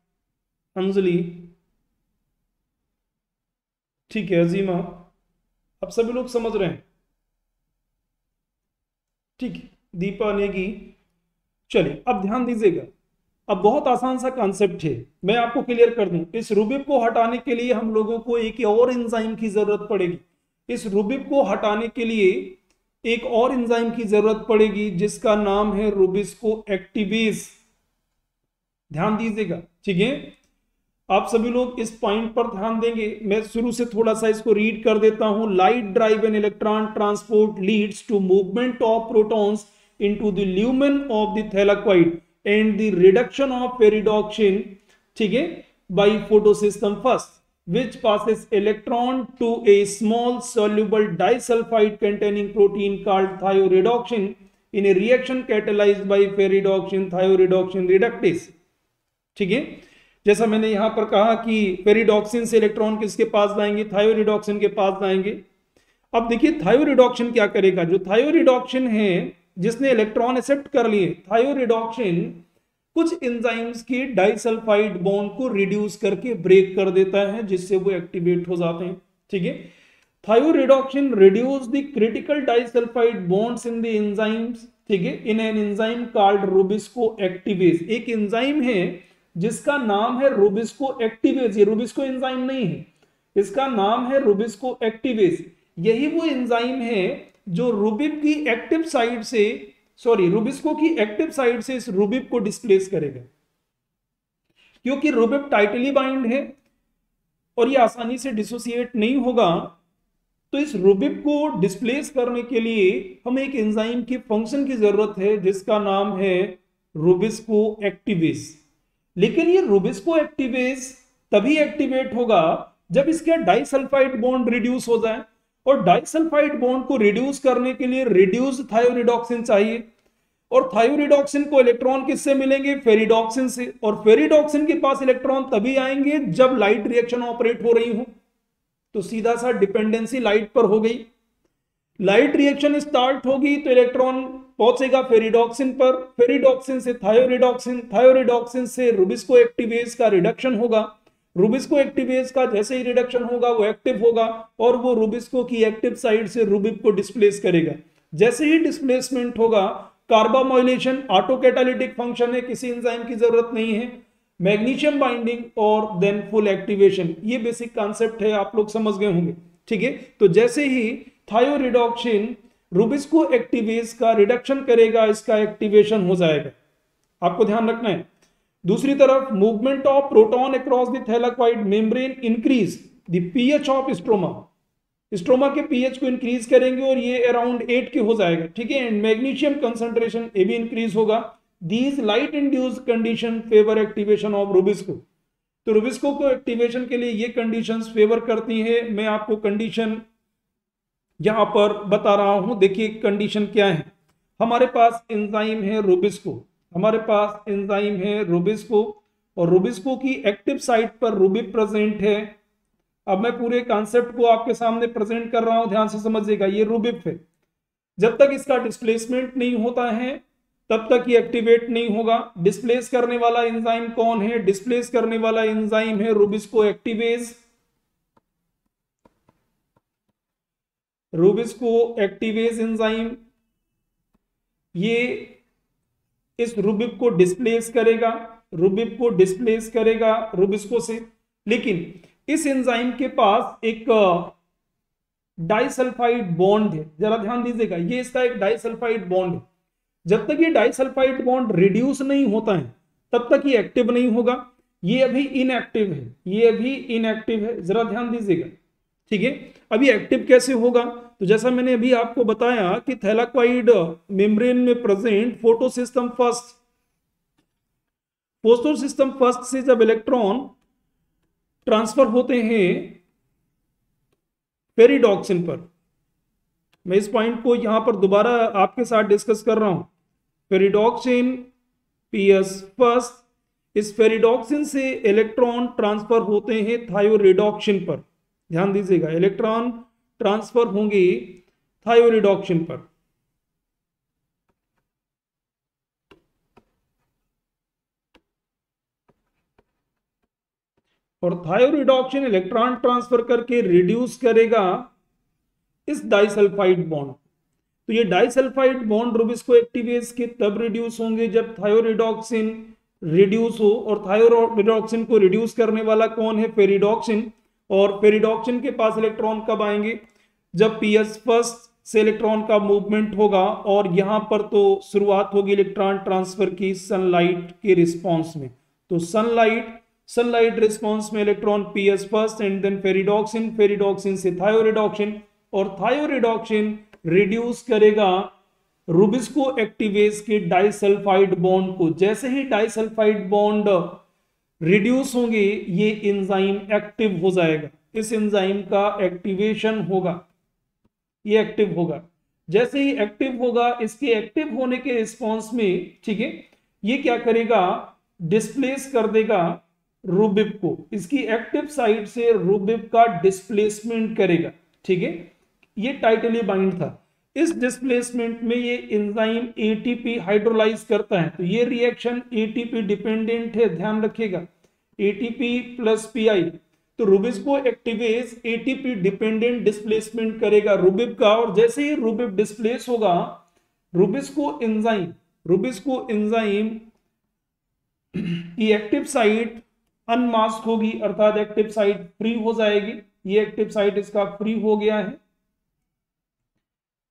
अंजलि। ठीक है, अजीमा। अब सभी लोग समझ रहे हैं। ठीक, दीपा नेगी। चलिए, अब ध्यान दीजिएगा। अब बहुत आसान सा कॉन्सेप्ट है। मैं आपको क्लियर कर दूँ। इस रूबिप को हटाने के लिए हम लोगों को एक और इंजाइम की ज़रूरत पड़ेगी। इस रूबिप को हटाने के लिए एक और इंजाइम की ज़रूरत पड़ेगी, जिसका नाम है रूबिस्को एक्टिविस ध्यान दीजिएगा, ठीक है? आप सभी लोग इस पॉइंट पर ध्यान देंगे। मैं शुरू से थोड़ा सा इसको रीड कर देता हूँ। Light drive an electron transport leads to movement of protons into the lumen of the thylakoid and the reduction of ferredoxin ठीक है? By photosystem first which passes electron to a small soluble disulfide containing protein called thioredoxin in a reaction catalyzed by ferredoxin thioredoxin reductase. ठीक है? जैसा मैंने यहाँ पर कहा कि पेरिडॉक्सिन से इलेक्ट्रॉन किसके पास जाएँगे थायोरिडॉक्सिन के पास जाएँगे अब देखिए, थायोरिडॉक्सिन क्या करेगा? जो थायोरिडॉक्सिन है, जिसने इलेक्ट्रॉन एक्सेप्ट कर लिए, थायोरिडॉक्सिन कुछ एंजाइम्स के डाइसल्फाइड बॉन्ड को रिड्यूस करके ब्रेक कर देता है, जिससे वो एक्टिवेट हो जाते हैं। ठीक है? Thioredoxin reduce the critical disulphide bonds in the enzymes ठीक है? In an enzyme called rubisco activase एक एंजाइम है जिसका नाम है रूबिस्को एक्टिवेज ये रूबिस्को एंजाइम नहीं है। इसका नाम है रूबिस्को एक्टिवेज यही वो एंजाइम है जो रूबिप की एक्टिव साइड से सॉरी रूबिस्को की एक्टिव साइड से इस रूबिप को डिस्प्लेस करेगा। क्योंकि रूबिप टाइटली बाइंड है और ये आसानी से डिसोसिएट नहीं होगा तो इस रूबिप को डिस्प्लेस करने के लिए हमें एक एंजाइम की फ़ंक्शन की ज़रूरत है, जिसका नाम है रूबिस्को एक्टिवेस लेकिन ये रूबिस्को एक्टिवेस तभी एक्टिवेट होगा जब इसके डाइसल्फाइड बॉन्ड रिड्यूस हो जाए। और डाइसल्फाइड बॉन्ड को रिड्यूस करने के लिए रिड्यूस थायोरिडॉक्सिन चाहिए। और थायोरिडॉक्सिन को इलेक्ट्रॉन किससे मिलेंगे? फेरिडॉक्सिन से। और फेरिडॉक्सिन के पास इलेक्ट्रॉन तभी आएँगे जब लाइट रिएक्शन ऑपरेट हो रही हो। तो सीधा सा डिपेंडेंसी लाइट पर हो गई। लाइट रिएक्शन स्टार्ट होगी तो इलेक्ट्रॉन पहुंचेगा फेरिडॉक्सिन पर। फेरिडॉक्सिन से थायोरिडॉक्सिन थायोरिडॉक्सिन से रुबिस्को एक्टिवेज का रिडक्शन होगा। रुबिस्को एक्टिवेज का जैसे ही रिडक्शन होगा, वो एक्टिव होगा और वो रुबिस्को की एक्टिव साइड से रुबिक को डिस्प्लेस करेगा। जैसे ही डिस्प्लेसमेंट होगा, कार्बामोइलेशन ऑटो कैटालिटिक फ़ंक्शन है, किसी एंजाइम की ज़रूरत नहीं है। मैग्नीशियम बाइंडिंग और देन फुल एक्टिवेशन, ये बेसिक कॉन्सेप्ट है, आप लोग समझ गए होंगे। ठीक है? तो जैसे ही थायोरिडॉक्सिन रुबिस्को एक्टिवेज का रिडक्शन करेगा, इसका एक्टिवेशन हो जाएगा। आपको ध्यान रखना है। दूसरी तरफ़ movement of proton across the thylakoid membrane increase the pH of stroma stroma के पीएच को इंक्रीज करेंगे और ये अराउंड एट के हो जाएगा। ठीक है? एंड मैग्नीशियम कंसंट्रेशन ये भी इंक्रीज होगा। These light induce condition favour activation of rubisco तो रुबिस्को को एक्टिवेशन के लिए ये कंडीशंस फेवर करती है। मैं आपको कंडीशन यहाँ पर बता रहा हूँ, देखिए कंडीशन क्या है। हमारे पास एंजाइम है रुबिस्को हमारे पास एंजाइम है रूबिस्को और रूबिस्को की एक्टिव साइट पर रूबिक प्रेजेंट है। अब मैं पूरे कॉन्सेप्ट को आपके सामने प्रेजेंट कर रहा हूँ, ध्यान से समझिएगा, ये रूबिक है। जब तक इसका डिस्प्लेसमेंट नहीं होता है, तब तक ये एक्टिवेट नहीं होगा। डिस्प्लेस करने वाला एंजाइम कौन है? डिस्प्लेस करने वाला एंजाइम है rubisco activase rubisco activase enzyme, ये इस रूबिक को डिस्प्लेस करेगा, रूबिक को डिस्प्लेस करेगा रूबिस्को से। लेकिन इस एंजाइम के पास एक डाइसल्फाइड बॉन्ड है। जरा ध्यान दीजिएगा, ये इसका एक डाइसल्फाइड बॉन्ड है। जब तक ये डाइसल्फाइड बॉन्ड रिड्यूस नहीं होता है, तब तक ये एक्टिव नहीं होगा। ये अभी इनएक्टिव है, ये अभी इनएक्टिव है। जरा ध्यान दीजिएगा। ठीक है? अभी एक्टिव कैसे होगा? तो जैसा मैंने अभी आपको बताया कि थैलाक्वाइड मेम्ब्रेन में present photosystem first photosystem first से जब इलेक्ट्रॉन ट्रांसफ़र होते हैं पेरिडॉक्सिन पर। मैं इस पॉइंट को यहाँ पर दोबारा आपके साथ डिस्कस कर रहा हूँ। पेरिडॉक्सिन पीएस फ़र्स्ट इस फेरिडॉक्सिन से इलेक्ट्रॉन ट्रांसफ़र होते हैं थायोरिडॉक्सिन पर। ध्यान दीजिएगा इलेक्ट्रॉन ट्रांसफ़र होंगी थायोरिडॉक्सिन पर। और थायोरिडॉक्सिन इलेक्ट्रॉन ट्रांसफ़र करके रिड्यूस करेगा इस डाइसल्फाइड बॉन्ड तो ये डाइसल्फाइड बॉन्ड रुबिस्को एक्टिवेज के तब रिड्यूस होंगे जब थायोरिडॉक्सिन रिड्यूस हो, और थायोरिडॉक्सिन को रिड्यूस करने वाला कौन है? फेरिडॉक्सिन और पेरिडॉक्सिन के पास इलेक्ट्रॉन कब आएँगे? जब पी एस फ़र्स्ट से इलेक्ट्रॉन का मूवमेंट होगा और यहाँ पर तो शुरुआत होगी इलेक्ट्रॉन ट्रांसफ़र की सनलाइट के रिस्पॉन्स में। तो सनलाइट सनलाइट रिस्पॉन्स में electron P S first and then ferredoxin ferredoxin से थायोरिडॉक्सिन और थायोरिडॉक्सिन रिड्यूस करेगा रुबिस्को एक्टिवेज के डाइसल्फाइड बॉन्ड को। जैसे ही डाइसल्फाइड बॉन्ड रिड्यूस होंगे, ये एंजाइम एक्टिव हो जाएगा। इस एंजाइम का एक्टिवेशन होगा। ये एक्टिव होगा। जैसे ही एक्टिव होगा, इसके एक्टिव होने के रिस्पॉन्स में, ठीक है, ये क्या करेगा? डिस्प्लेस कर देगा रूबिप को। इसकी एक्टिव साइड से रूबिप का डिस्प्लेसमेंट करेगा, ठीक है? ये टाइटली बाइंड था। इस डिस्प्लेसमेंट में ये एंजाइम एटीपी हाइड्रोलाइज करता है। तो ये रिएक्शन एटीपी डिपेंडेंट है, ध्यान रखिएगा। एटीपी प्लस पीआई तो rubisco activase ATP dependent displacement करेगा रूबिब का, और जैसे ही रुबिब डिस्प्लेस होगा रुबिस्को एंजाइम रुबिस्को एंजाइम की एक्टिव साइट अनमास्क होगी, अर्थात एक्टिव साइट फ्री हो जाएगी। ये एक्टिव साइट इसका फ्री हो गया है।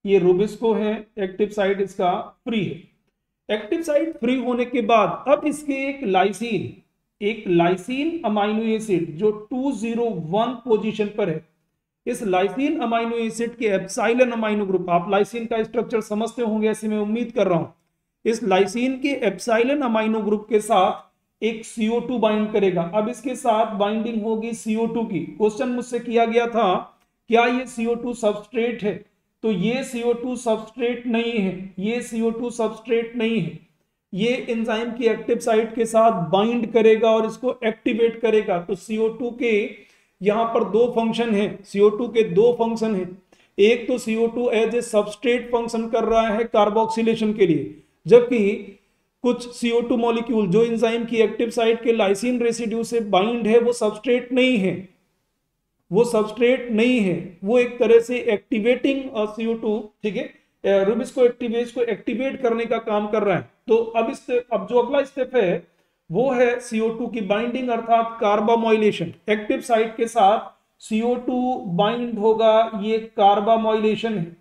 ये रूबिस्को है एक्टिव साइट इसका फ्री है। एक्टिव साइट फ्री होने के बाद अब इसके एक लाइसिन एक लाइसिन अमाइनो एसिड जो 201 पोजीशन पर है। इस लाइसिन अमाइनो एसिड के एप्साइलन अमाइनो ग्रुप आप लाइसिन का स्ट्रक्चर समझते होंगे, ऐसे मैं उम्मीद कर रहा हूँ। इस लाइसिन के एप्साइलन अमाइनो ग्रुप के साथ एक CO2 बाइंड करेगा। अब इसके साथ बाइंडिंग होगी CO2 की। क्वेश्चन मुझसे किया गया था, क्या ये CO2 सबस्ट्रेट है? तो ये CO2 सबस्ट्रेट नहीं है, ये CO2 सबस्ट्रेट नहीं है। ये एंजाइम की एक्टिव साइट के साथ बाइंड करेगा और इसको एक्टिवेट करेगा। तो CO2 के यहाँ पर दो फ़ंक्शन है CO2 के दो फ़ंक्शन है। एक तो CO2 as a substrate function कर रहा है कार्बोक्सिलेशन के लिए, जबकि कुछ CO2 मॉलिक्यूल जो एंजाइम की एक्टिव साइट के लाइसिन रेसिड्यू से बाइंड है, वो सबस्ट्रेट नहीं है। वो सबस्ट्रेट नहीं है, वो एक तरह से एक्टिवेटिंग सीओ टू ठीक है? रूबिस को एक्टिवेट को एक्टिवेट करने का काम कर रहा है। तो अब इस, अब जो अगला स्टेप है, वो है CO2 की बाइंडिंग अर्थात कार्बामोइलेशन एक्टिव साइट के साथ CO2 बाइंड होगा, ये कार्बामोइलेशन है।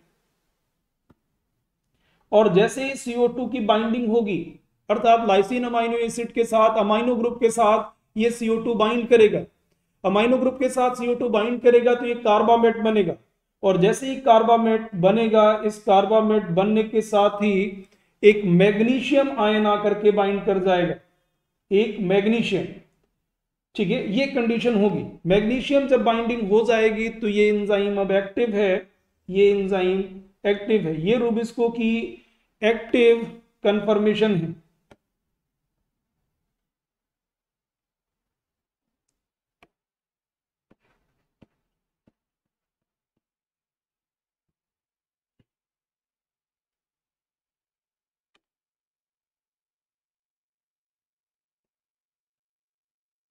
और जैसे ही CO2 की बाइंडिंग होगी, अर्थात लाइसिन अमाइनो एसिड के साथ अमाइनो ग्रुप के साथ, ये CO2 बाइंड करेगा। अमाइनो ग्रुप के साथ CO2 बाइंड करेगा तो ये कार्बामेट बनेगा। और जैसे ही कार्बामेट बनेगा, इस कार्बामेट बनने के साथ ही एक मैग्नीशियम आयन आकर के बाइंड कर जाएगा। एक मैग्नीशियम। ठीक है, ये कंडीशन होगी। मैग्नीशियम जब बाइंडिंग हो जाएगी तो ये इंजाइम अब एक्टिव है, ये इंजाइम एक्टिव है। ये रूबिस्को की एक्टिव कंफर्मेशन है।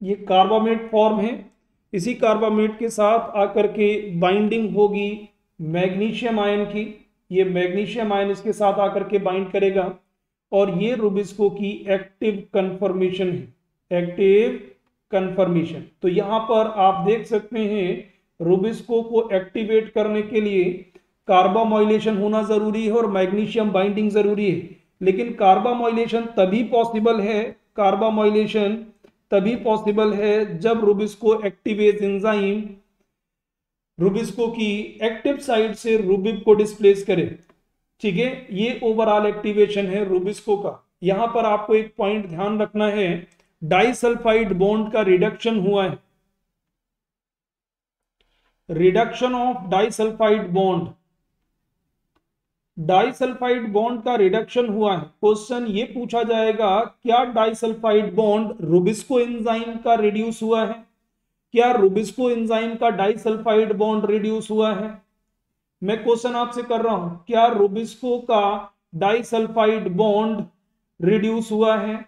ये कार्बामेट फॉर्म है। इसी कार्बामेट के साथ आकर के बाइंडिंग होगी मैग्नीशियम आयन की। ये मैग्नीशियम आयन इसके साथ आकर के बाइंड करेगा। और ये रुबिस्को की एक्टिव कन्फर्मेशन है। एक्टिव कन्फर्मेशन तो यहाँ पर आप देख सकते हैं रुबिस्को को एक्टिवेट करने के लिए कार्बामोइलेशन होना ज़रूरी है और मैग्नीशियम बाइंडिंग ज़रूरी है। लेकिन कार्बामोइलेशन तभी पॉसिबल है कार्बामोइलेशन तभी पॉसिबल है जब रुबिस्को एक्टिवेज एंजाइम रुबिस्को की एक्टिव साइड से रुबिब को डिस्प्लेस करे। ठीक है? ये ओवरऑल एक्टिवेशन है रूबिस्को का। यहाँ पर आपको एक पॉइंट ध्यान रखना है डाइसल्फाइड बॉन्ड का रिडक्शन हुआ है। Reduction of disulphide bond disulphide bond का रिडक्शन हुआ है। क्वेश्चन ये पूछा जाएगा, क्या डाइसल्फाइड बॉन्ड रुबिस्को एंजाइम का रिड्यूस हुआ है? क्या रुबिस्को एंजाइम का डाइसल्फाइड बॉन्ड रिड्यूस हुआ है? मैं क्वेश्चन आपसे कर रहा हूँ, क्या रुबिस्को का डाइसल्फाइड बॉन्ड रिड्यूस हुआ है?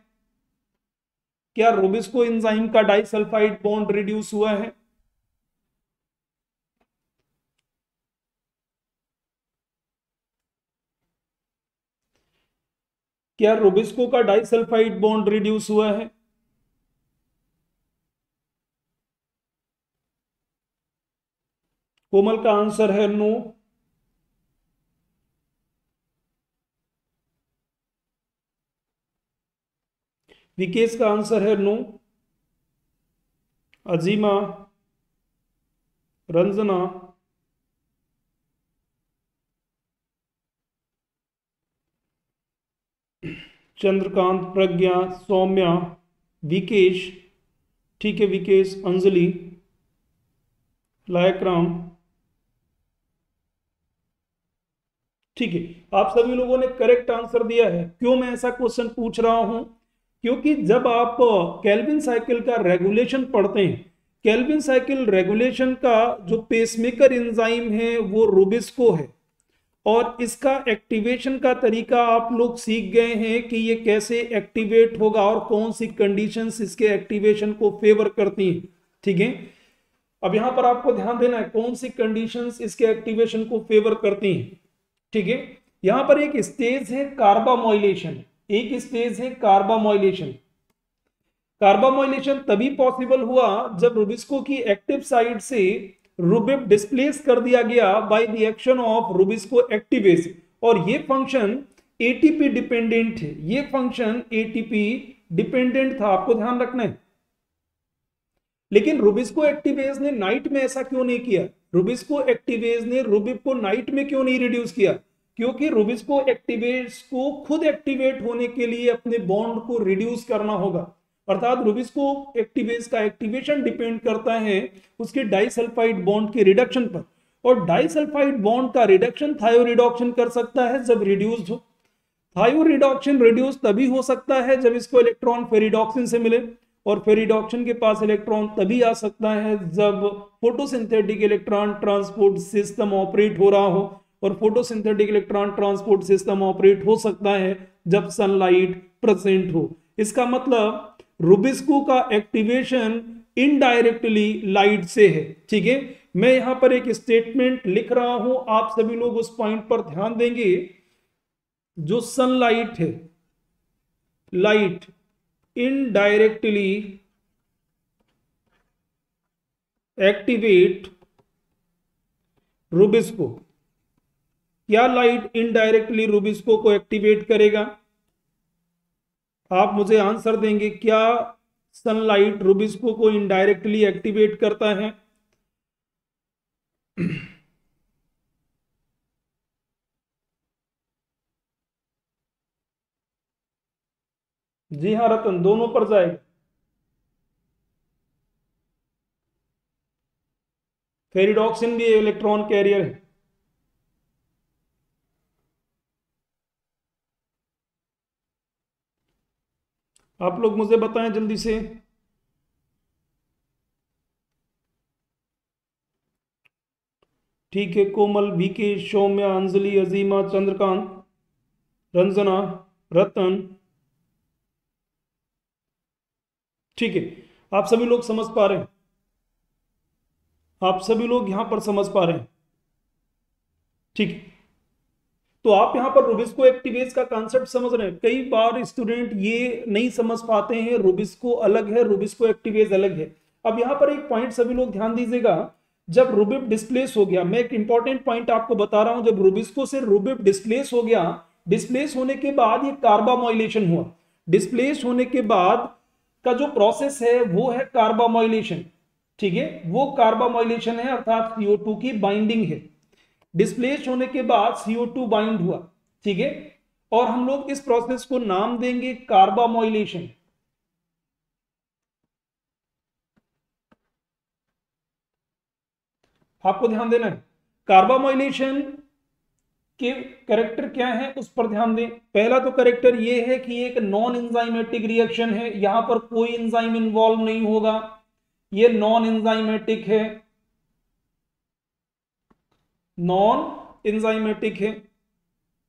क्या रुबिस्को एंजाइम का डाइसल्फाइड बॉन्ड रिड्यूस हुआ है? क्या रोबिस्को का डाइसल्फाइड बॉन्ड रिड्यूस हुआ है? कोमल का आंसर है नो विकेश का आंसर है नो अजीमा, रंजना चंद्रकांत, प्रज्ञा, सौम्या, विकेश, ठीक है विकेश, अंजलि लायक राम ठीक है, आप सभी लोगों ने करेक्ट आंसर दिया है। क्यों मैं ऐसा क्वेश्चन पूछ रहा हूँ? क्योंकि जब आप कैल्विन साइकिल का रेगुलेशन पढ़ते हैं कैल्विन साइकिल रेगुलेशन का जो पेसमेकर एंजाइम है, वो रूबिस्को है। और इसका एक्टिवेशन का तरीका आप लोग सीख गए हैं कि ये कैसे एक्टिवेट होगा और कौन सी कंडीशंस इसके एक्टिवेशन को फेवर करती हैं। ठीक है? अब यहाँ पर आपको ध्यान देना है कौन सी कंडीशंस इसके एक्टिवेशन को फेवर करती हैं। ठीक है? यहाँ पर एक स्टेज है कार्बामोइलेशन एक स्टेज है कार्बामोइलेशन कार्बामोइलेशन तभी पॉसिबल हुआ जब रुबिस्को की एक्टिव साइड से रूबिब डिस्प्लेस कर दिया गया by the action of rubisco activase और ये फ़ंक्शन एटीपी डिपेंडेंट है. ये फ़ंक्शन एटीपी डिपेंडेंट था. आपको ध्यान रखना है. लेकिन रुबिस्को एक्टिवेज ने नाइट में ऐसा क्यों नहीं किया? रुबिस्को एक्टिवेज ने रुबिब को नाइट में क्यों नहीं रिड्यूस किया? क्योंकि रुबिस्को एक्टिवेज को खुद एक्टिवेट होने के लिए अपने बॉन्ड को रिड्यूस करना होगा. अर्थात रुबिस्को एक्टिवेट्स का एक्टिवेशन डिपेंड करता है उसके डाइसल्फाइड बॉन्ड के रिडक्शन पर। और डाइसल्फाइड बॉन्ड का रिडक्शन थायो रिडक्शन कर सकता है जब रिड्यूस हो। थायो रिडक्शन रिड्यूस तभी हो सकता है जब इसको इलेक्ट्रॉन फेरिडॉक्सिन से मिले। और फेरिडॉक्शन के पास इलेक्ट्रॉन तभी आ सकता है जब photosynthetic electron transport system operate हो रहा हो। और photosynthetic electron transport system operate हो सकता है जब सनलाइट प्रेजेंट हो। इसका मतलब रुबिस्को का एक्टिवेशन इनडायरेक्टली लाइट से है, ठीक है? मैं यहाँ पर एक स्टेटमेंट लिख रहा हूँ, आप सभी लोग उस पॉइंट पर ध्यान देंगे। जो सनलाइट है लाइट इनडायरेक्टली एक्टिवेट रुबिस्को क्या लाइट इनडायरेक्टली रुबिस्को को एक्टिवेट करेगा? आप मुझे आंसर देंगे, क्या सनलाइट रुबिस्को को इनडायरेक्टली एक्टिवेट करता है? जी हाँ रतन, दोनों पर जाएगा। फेरिडॉक्सिन भी इलेक्ट्रॉन कैरियर है। आप लोग मुझे बताएँ जल्दी से। ठीक है, कोमल बीके सौम्या, अंजलि, अजीमा, चंद्रकांत, रंजना, रतन। ठीक है, आप सभी लोग समझ पा रहे हैं। आप सभी लोग यहाँ पर समझ पा रहे हैं। ठीक है तो आप यहाँ पर रुबिस्को एक्टिवेज का कॉन्सेप्ट समझ रहे हैं। कई बार स्टूडेंट ये नहीं समझ पाते हैं रुबिस्को अलग है रुबिस्को एक्टिवेज अलग है। अब यहाँ पर एक पॉइंट सभी लोग ध्यान दीजिएगा। जब रूबिप डिस्प्लेस हो गया, मैं एक इंपॉर्टेंट पॉइंट आपको बता रहा हूँ, जब रुबिस्को से रूबिप डिस्प्लेस हो गया डिस्प्लेस होने के बाद ये कार्बामोइलेशन हुआ। डिस्प्लेस होने के बाद का जो प्रोसेस है, वो है कार्बामोइलेशन ठीक है? वो कार्बामोइलेशन है, अर्थात सीओ की बाइंडिंग है। डिस्प्लेस होने के बाद CO2 बाइंड हुआ, ठीक है? और हम लोग इस प्रोसेस को नाम देंगे कार्बामोइलेशन आपको ध्यान देना है कार्बामोइलेशन के करेक्टर क्या है, उस पर ध्यान दें। पहला तो करेक्टर ये है कि एक नॉन एंजाइमेटिक रिएक्शन है, यहाँ पर कोई एंजाइम इन्वॉल्व नहीं होगा। ये नॉन एंजाइमेटिक है नॉन इंजाइमेटिक है।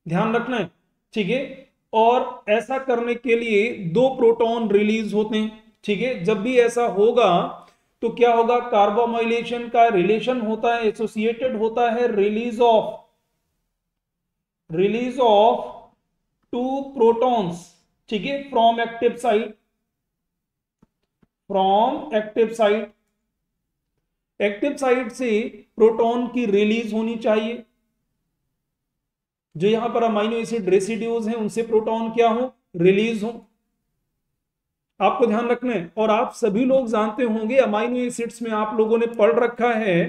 ध्यान रखना है, ठीक है? और ऐसा करने के लिए दो प्रोटॉन रिलीज़ होते हैं, ठीक है? जब भी ऐसा होगा तो क्या होगा? कार्बोमाइलेशन का रिलेशन होता है एसोसिएटेड होता है release of release of two protons ठीक है? From active site from active site active site से प्रोटॉन की रिलीज़ होनी चाहिए। जो यहाँ पर अमाइनो एसिड रेसिड्यूज हैं, उनसे प्रोटॉन क्या हो? रिलीज़ हो। आपको ध्यान रखना है, और आप सभी लोग जानते होंगे अमाइनो एसिड्स में आप लोगों ने पढ़ रखा है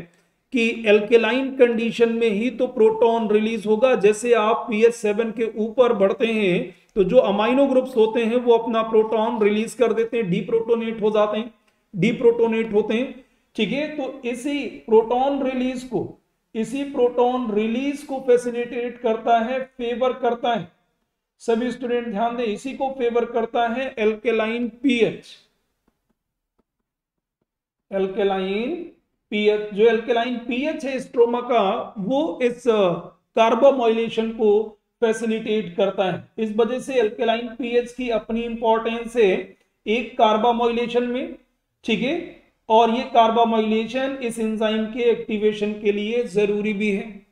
कि एल्केलाइन कंडीशन में ही तो प्रोटॉन रिलीज़ होगा। जैसे आप पीएच सेवन के ऊपर बढ़ते हैं तो जो अमाइनो ग्रुप्स होते हैं, वो अपना प्रोटॉन रिलीज़ कर देते हैं, डीप्रोटोनेट हो जाते हैं। डीप्रोटोनेट होते हैं। ठीक है? तो इसी प्रोटॉन रिलीज़ को, इसी प्रोटॉन रिलीज़ को फैसिलिटेट करता है फेवर करता है। सभी स्टूडेंट ध्यान दें, इसी को फेवर करता है एल्केलाइन पीएच एल्केलाइन पीएच जो एल्केलाइन पीएच है स्ट्रोमा का, वो इस कार्बोमोइलेशन को फैसिलिटेट करता है। इस वजह से एल्केलाइन पीएच की अपनी इंपॉर्टेंस है एक कार्बामोइलेशन में, ठीक है? और ये कार्बामाइलेशन इस एंजाइम के एक्टिवेशन के लिए ज़रूरी भी है।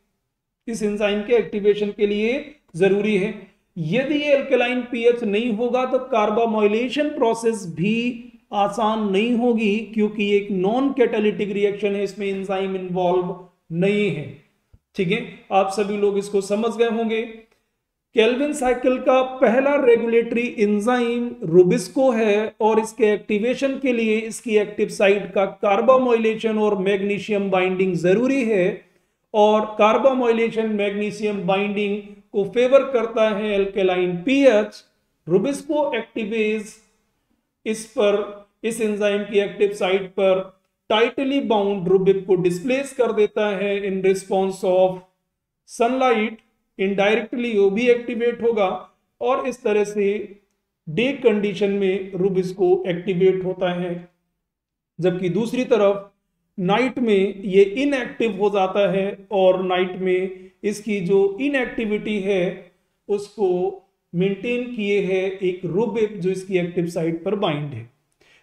इस एंजाइम के एक्टिवेशन के लिए ज़रूरी है। यदि ये एल्केलाइन पीएच नहीं होगा तो कार्बामाइलेशन प्रोसेस भी आसान नहीं होगी, क्योंकि एक नॉन कैटालिटिक रिएक्शन है, इसमें एंजाइम इन्वॉल्व नहीं है। ठीक है? आप सभी लोग इसको समझ गए होंगे। केल्विन साइकिल का पहला रेगुलेटरी इंजाइम रुबिस्को है और इसके एक्टिवेशन के लिए इसकी एक्टिव साइट का कार्बामोइलेशन और मैग्नीशियम बाइंडिंग ज़रूरी है और कार्बामोइलेशन मैग्नीशियम बाइंडिंग को फेवर करता है एल्केलाइन पीएच रुबिस्को एक्टिवेज इस पर, इस एंजाइम की एक्टिव साइट पर टाइटली बाउंड रूबिक को डिस्प्लेस कर देता है in response of sunlight indirectly वो भी एक्टिवेट होगा और इस तरह से डे कंडीशन में रुबिस्को एक्टिवेट होता है। जबकि दूसरी तरफ़ नाइट में ये इनएक्टिव हो जाता है और नाइट में इसकी जो इनएक्टिविटी है, उसको मेंटेन किए है एक रूबिक जो इसकी एक्टिव साइट पर बाइंड है।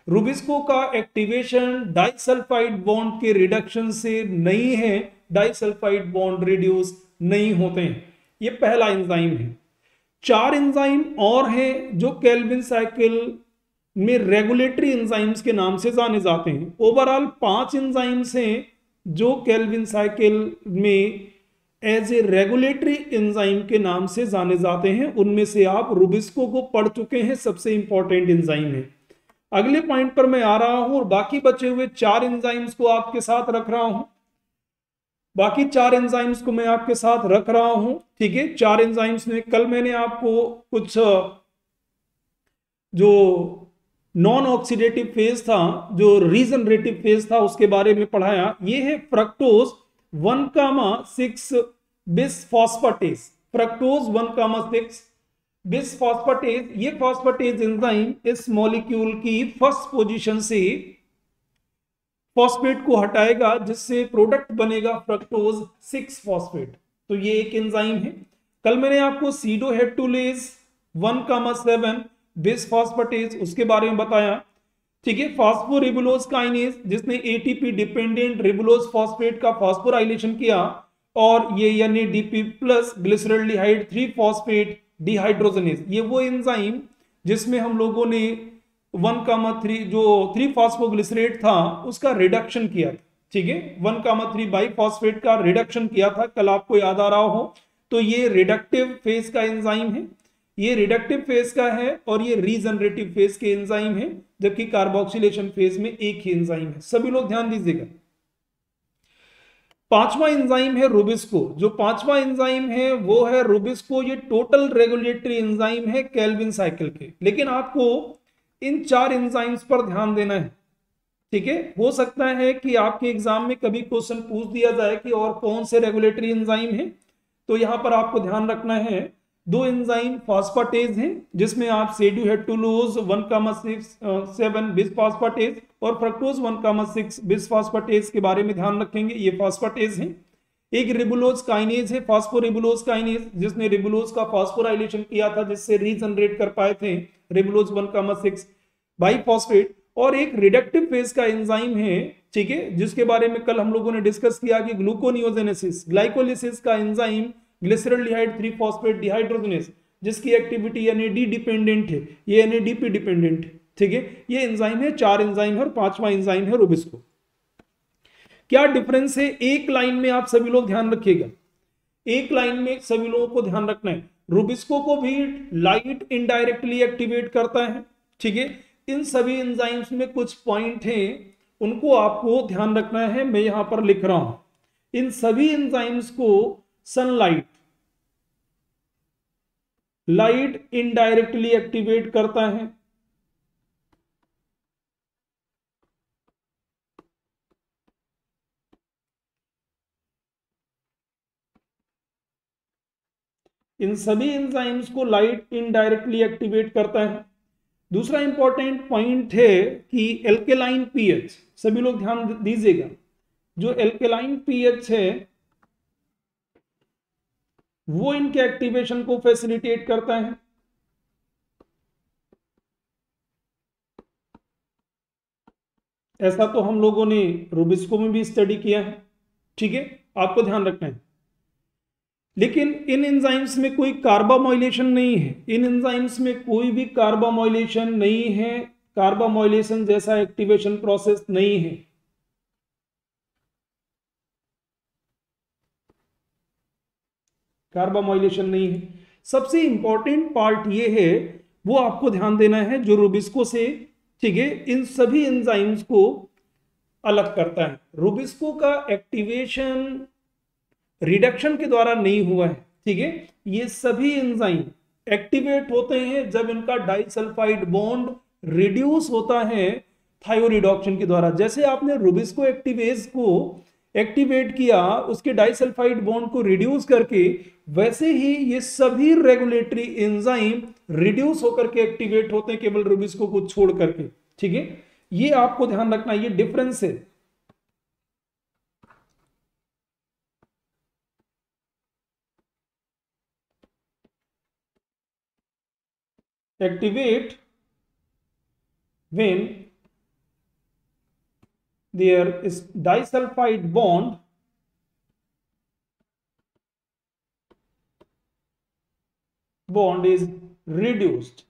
रूबिस्को का एक्टिवेशन डाइसल्फाइड बॉन्ड के रिडक्शन से नहीं है। डाइसल्फाइड बॉन्ड रिड्यूस नहीं होते हैं। ये पहला एंजाइम है। चार एंजाइम और हैं जो कैलविन साइकिल में रेगुलेटरी एंजाइम्स के नाम से जाने जाते हैं। ओवरऑल पाँच एंजाइम्स हैं जो कैलविन साइकिल में एज ए रेगुलेटरी एंजाइम के नाम से जाने जाते हैं। उनमें से आप रुबिस्को को पढ़ चुके हैं, सबसे इंपॉर्टेंट एंजाइम है। अगले पॉइंट पर मैं आ रहा हूँ और बाकी बचे हुए चार एंजाइम्स को आपके साथ रख रहा हूँ। बाकी चार एंजाइम्स को मैं आपके साथ रख रहा हूँ, ठीक है? चार एंजाइम्स में कल मैंने आपको कुछ जो नॉन ऑक्सीडेटिव फ़ेज़ था, जो रीजनरेटिव फ़ेज़ था, उसके बारे में पढ़ाया। ये है fructose one comma six bis phosphatase fructose one comma six bis phosphatase ये फॉस्फाटेज एंजाइम इस मॉलिक्यूल की फ़र्स्ट पोजीशन से फॉस्फेट को हटाएगा, जिससे प्रोडक्ट बनेगा फ्रक्टोज सिक्स फॉस्फेट तो ये एक एंजाइम है। कल मैंने आपको sedoheptulose one comma seven bis phosphatase उसके बारे में बताया। ठीक है फास्फोरिबुलोज काइनेज जिसने एटीपी डिपेंडेंट रिबुलोज फॉस्फेट का फॉस्फोराइलेशन किया, और ये यानी DP plus glyceraldehyde three phosphate dehydrogenase ये वो एंजाइम जिसमें हम लोगों ने वन कामा थ्री, जो थ्री फॉस्फोग्लिसरेट था, उसका रिडक्शन किया था। ठीक है? One comma three bi phosphate का रिडक्शन किया था। कल आपको याद आ रहा हो। तो ये रिडक्टिव फ़ेज़ का एंजाइम है। ये रिडक्टिव फ़ेज़ का है और ये रीजनरेटिव फ़ेज़ के एंजाइम है, जबकि कार्बोक्सिलेशन फ़ेज़ में एक ही एंजाइम है। सभी लोग ध्यान दीजिएगा। पांचवा एंजाइम है रूबिस्को जो पांचवा एंजाइम है, वो है रूबिस्को ये टोटल रेगुलेटरी एंजाइम है कैल्विन साइकिल के। लेकिन आपको इन चार एंजाइम्स पर ध्यान देना है। ठीक है? हो सकता है कि आपके एग्ज़ाम में कभी क्वेश्चन पूछ दिया जाए कि और कौन से रेगुलेटरी एंजाइम है तो यहाँ पर आपको ध्यान रखना है। दो एंजाइम फॉस्फाटेज हैं, जिसमें आप sedoheptulose one comma six seven bis phosphatase और fructose one comma six bis phosphatase के बारे में ध्यान रखेंगे। ये फॉस्फाटेज हैं। एक रिबुलोज काइनेज है फॉस्फोरिबुलोज काइनेज जिसने रिबुलोज का फॉस्फोराइलेशन किया था, जिससे रीजनरेट कर पाए थे ribulose one comma six bi phosphate और एक रिडक्टिव फ़ेज़ का एंजाइम है, ठीक है, जिसके बारे में कल हम लोगों ने डिस्कस किया कि ग्लूकोनियोजेनेसिस ग्लाइकोलिसिस का enzyme glycerol three phosphate dehydrogenase जिसकी एक्टिविटी एनएडी डिपेंडेंट है, ये एनएडीपी डिपेंडेंट है, ठीक है, ये एंजाइम है, चार एंजाइम है और पांचवा एंजाइम है रुबिस्को क्या डिफरेंस है? एक लाइन में आप सभी लोग ध्यान रखिएगा। एक लाइन में सभी लोगों को ध्यान रखना है। रुबिस्को को भी लाइट इनडायरेक्टली एक्टिवेट करता है, ठीक है इन सभी एंजाइम्स में कुछ पॉइंट हैं, उनको आपको ध्यान रखना है, मैं यहाँ पर लिख रहा हूँ। इन सभी एंजाइम्स को सनलाइट लाइट इनडायरेक्टली एक्टिवेट करता है। इन सभी एंजाइम्स को लाइट इनडायरेक्टली एक्टिवेट करता है। दूसरा इंपॉर्टेंट पॉइंट है कि एल्केलाइन पीएच सभी लोग ध्यान दीजिएगा। जो एल्केलाइन पीएच है, वो इनके एक्टिवेशन को फैसिलिटेट करता है। ऐसा तो हम लोगों ने रूबिस्को में भी स्टडी किया है। ठीक है? आपको ध्यान रखना है। लेकिन इन एंजाइम्स में कोई कार्बामोइलेशन नहीं है। इन एंजाइम्स में कोई भी कार्बामोइलेशन नहीं है। कार्बामोइलेशन जैसा एक्टिवेशन प्रोसेस नहीं है। कार्बामोइलेशन नहीं है। सबसे इंपॉर्टेंट पार्ट ये है, वो आपको ध्यान देना है, जो रूबिस्को से, ठीक है, इन सभी एंजाइम्स को अलग करता है। रूबिस्को का एक्टिवेशन रिडक्शन के द्वारा नहीं हुआ है, ठीक है? ये सभी एंजाइम एक्टिवेट होते हैं जब इनका डाइसल्फाइड बॉन्ड रिड्यूस होता है थायोरिडॉक्शन के द्वारा। जैसे आपने रुबिस्को एक्टिवेज को एक्टिवेट किया, उसके डाइसल्फाइड बॉन्ड को रिड्यूस करके, वैसे ही ये सभी रेगुलेटरी एंजाइम रिड्यूस होकर के एक्टिवेट होते हैं केवल रुबिस्को को छोड़ करके, ठीक है? ये आपको ध्यान रखना, ये डिफरेंस है। Activate when there is disulfide bond bond is reduced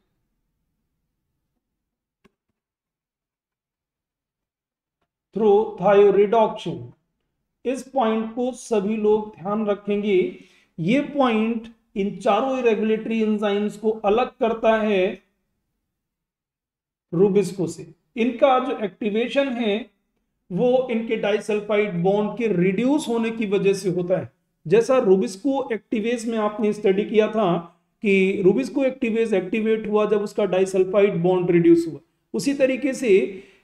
through thioredoxin इस पॉइंट को सभी लोग ध्यान रखेंगे ये पॉइंट इन चारों रेगुलेटरी एंजाइम्स को अलग करता है रूबिस्को से। इनका जो एक्टिवेशन है, वो इनके डाइसल्फाइड बॉन्ड के रिड्यूस होने की वजह से होता है। जैसा रूबिस्को एक्टिवेज में आपने स्टडी किया था कि रूबिस्को एक्टिवेज एक्टिवेट हुआ जब उसका डाइसल्फाइड बॉन्ड रिड्यूस हुआ। उसी तरीके से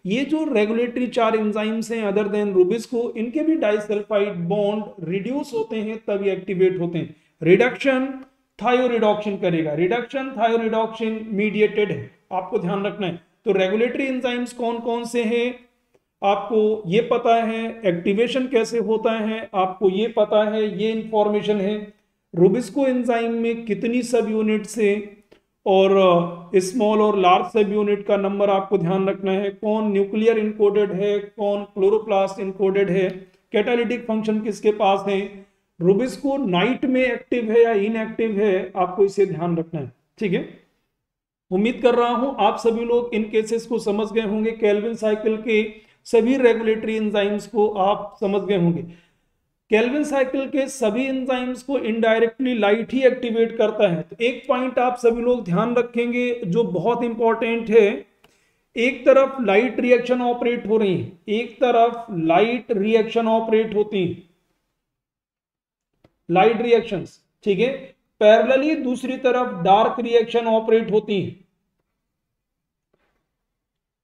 ये जो रेगुलेटरी चार एंजाइम्स हैं अदर देन रूबिस्को इनके भी डाइसल्फाइड बॉन्ड रिड्यूस होते हैं, तभी एक्टिवेट होते हैं। रिडक्शन थायोरिडॉक्शन करेगा। रिडक्शन थायोरिडॉक्शन मीडिएटेड है। आपको ध्यान रखना है। तो रेगुलेटरी एंजाइम्स कौन कौन से हैं? आपको ये पता है एक्टिवेशन कैसे होता है? आपको ये पता है, ये इंफॉर्मेशन है। रूबिस्को एंजाइम में कितनी सब यूनिट से और स्मॉल और लार्ज सब यूनिट का नंबर आपको ध्यान रखना है। कौन न्यूक्लियर इनकोडेड है? कौन क्लोरोप्लास्ट इनकोडेड है? कैटालिटिक फ़ंक्शन किसके पास है? रूबिस्को नाइट में एक्टिव है या इनएक्टिव है, आपको इसे ध्यान रखना है। ठीक है? उम्मीद कर रहा हूँ आप सभी लोग इन केसेस को समझ गए होंगे। कैल्विन साइकिल के सभी रेगुलेटरी एंजाइम्स को आप समझ गए होंगे। कैल्विन साइकिल के सभी एंजाइम्स को इनडायरेक्टली लाइट ही एक्टिवेट करता है। तो एक पॉइंट आप सभी लोग ध्यान रखेंगे जो बहुत इंपॉर्टेंट है। एक तरफ़ लाइट रिएक्शन ऑपरेट हो रही है, एक तरफ़ लाइट रिएक्शन ऑपरेट होती है। लाइट रिएक्शंस, ठीक है? पैरेलली दूसरी तरफ़ डार्क रिएक्शन ऑपरेट होती है।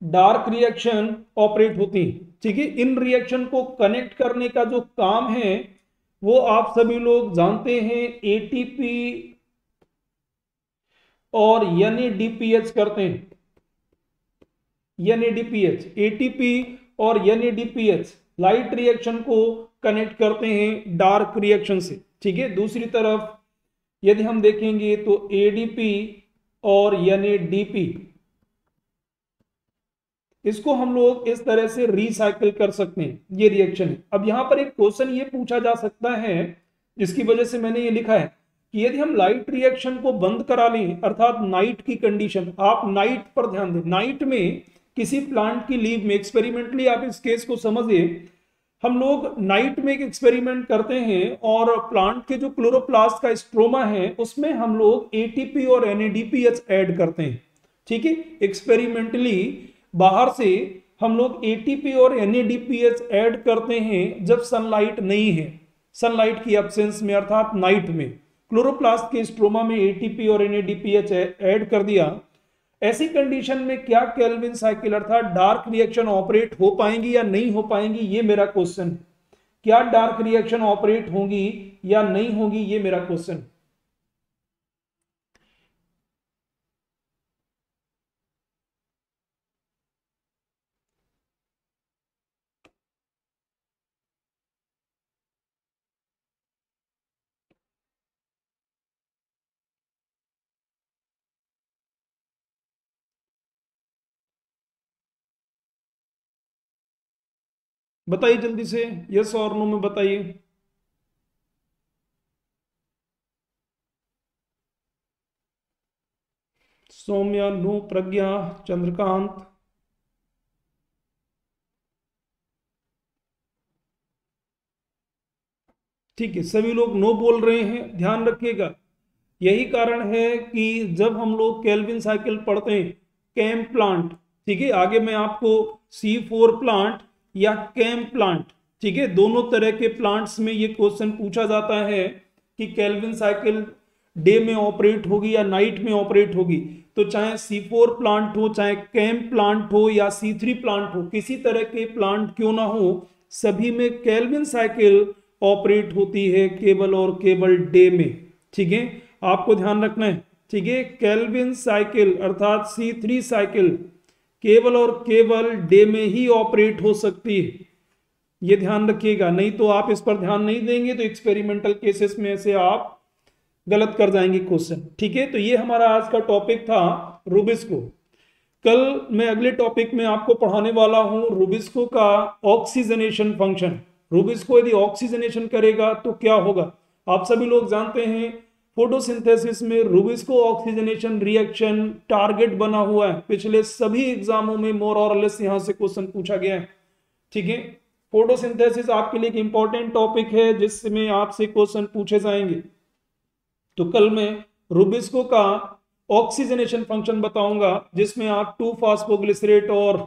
डार्क रिएक्शन ऑपरेट होती है, ठीक है? इन रिएक्शन को कनेक्ट करने का जो काम है, वो आप सभी लोग जानते हैं एटीपी और एनएडीपीएच करते हैं। एनएडीपीएच एटीपी और एनएडीपीएच लाइट रिएक्शन को कनेक्ट करते हैं डार्क रिएक्शन से। ठीक है, दूसरी तरफ़ यदि हम देखेंगे तो एडीपी और एनएडीपी इसको हम लोग इस तरह से रिसाइकिल कर सकते हैं। ये रिएक्शन है। अब यहाँ पर एक क्वेश्चन ये पूछा जा सकता है, जिसकी वजह से मैंने ये लिखा है कि यदि हम लाइट रिएक्शन को बंद करा लें, अर्थात नाइट की कंडीशन आप नाइट पर ध्यान दें। नाइट में किसी प्लांट की लीव में एक्सपेरिमेंटली आप इस केस को समझिए हम लोग नाइट में एक एक्सपेरिमेंट करते हैं और प्लांट के जो क्लोरोप्लास्ट का स्ट्रोमा है, उसमें हम लोग एटीपी और एनएडीपीएच ऐड करते हैं। ठीक है? एक्सपेरिमेंटली बाहर से हम लोग एटीपी और एनएडीपीएच ऐड करते हैं जब सनलाइट नहीं है। सनलाइट की एब्सेंस में, अर्थात नाइट में। क्लोरोप्लास्ट के स्ट्रोमा में एटीपी और एनएडीपीएच ऐड कर दिया। ऐसी कंडीशन में क्या कैलविन साइकिल था? डार्क रिएक्शन ऑपरेट हो पाएँगी या नहीं हो पाएँगी, ये मेरा क्वेश्चन क्या डार्क रिएक्शन ऑपरेट होंगी या नहीं होगी, ये मेरा क्वेश्चन है बताइए जल्दी से यस और नो में बताइए। सौम्या, नो, प्रज्ञा, चंद्रकांत। ठीक है, सभी लोग नो बोल रहे हैं, ध्यान रखिएगा। यही कारण है कि जब हम लोग कैल्विन साइकिल पढ़ते हैं कैम प्लांट, ठीक है, आगे मैं आपको सी फोर प्लांट या कैम प्लांट, ठीक है? दोनों तरह के प्लांट्स में ये क्वेश्चन पूछा जाता है कि कैल्विन साइकिल डे में ऑपरेट होगी या नाइट में ऑपरेट होगी। तो चाहे C4 प्लांट हो, चाहे कैम प्लांट हो या C3 प्लांट हो, किसी तरह के प्लांट क्यों ना हो, सभी में कैल्विन साइकिल ऑपरेट होती है केवल और केवल डे में, ठीक है? आपको ध्यान रखना है, ठीक है? कैलविन साइकिल अर्थात सी थ्री साइकिल केवल और केवल डे में ही ऑपरेट हो सकती है। ये ध्यान रखिएगा, नहीं तो आप इस पर ध्यान नहीं देंगे तो एक्सपेरिमेंटल केसेस में से आप गलत कर जाएँगे क्वेश्चन ठीक है तो ये हमारा आज का टॉपिक था रूबिस्को कल मैं अगले टॉपिक में आपको पढ़ाने वाला हूँ रूबिस्को का ऑक्सीजनेशन फ़ंक्शन रूबिस्को यदि ऑक्सीजनेशन करेगा तो क्या होगा? आप सभी लोग जानते हैं फोटोसिंथेसिस में रूबिस्को ऑक्सीजनेशन रिएक्शन टारगेट बना हुआ है। पिछले सभी एग्जामों में मोर और लेस यहाँ से क्वेश्चन पूछा गया है। ठीक है? फोटोसिंथेसिस आपके लिए एक इंपॉर्टेंट टॉपिक है, जिसमें आपसे क्वेश्चन पूछे जाएँगे। तो कल मैं रूबिस्को का ऑक्सीजनेशन फ़ंक्शन बताऊँगा, जिसमें आप टू फास्फोग्लिसरेट और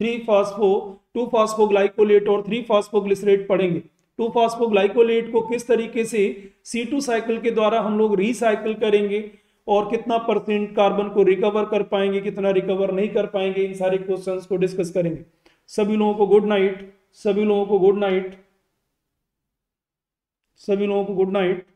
थ्री फास्फो टू फास्फोग्लाइकोलेट और थ्री फास्फोग्लिसरेट पढ़ेंगे। टू फॉस्फोग्लाइकोलेट को किस तरीके से सी टू साइकिल के द्वारा हम लोग रिसाइकिल करेंगे और कितना परसेंट कार्बन को रिकवर कर पाएँगे, कितना रिकवर नहीं कर पाएँगे, इन सारे क्वेश्चन को डिस्कस करेंगे। सभी लोगों को गुड नाइट सभी लोगों को गुड नाइट सभी लोगों को गुड नाइट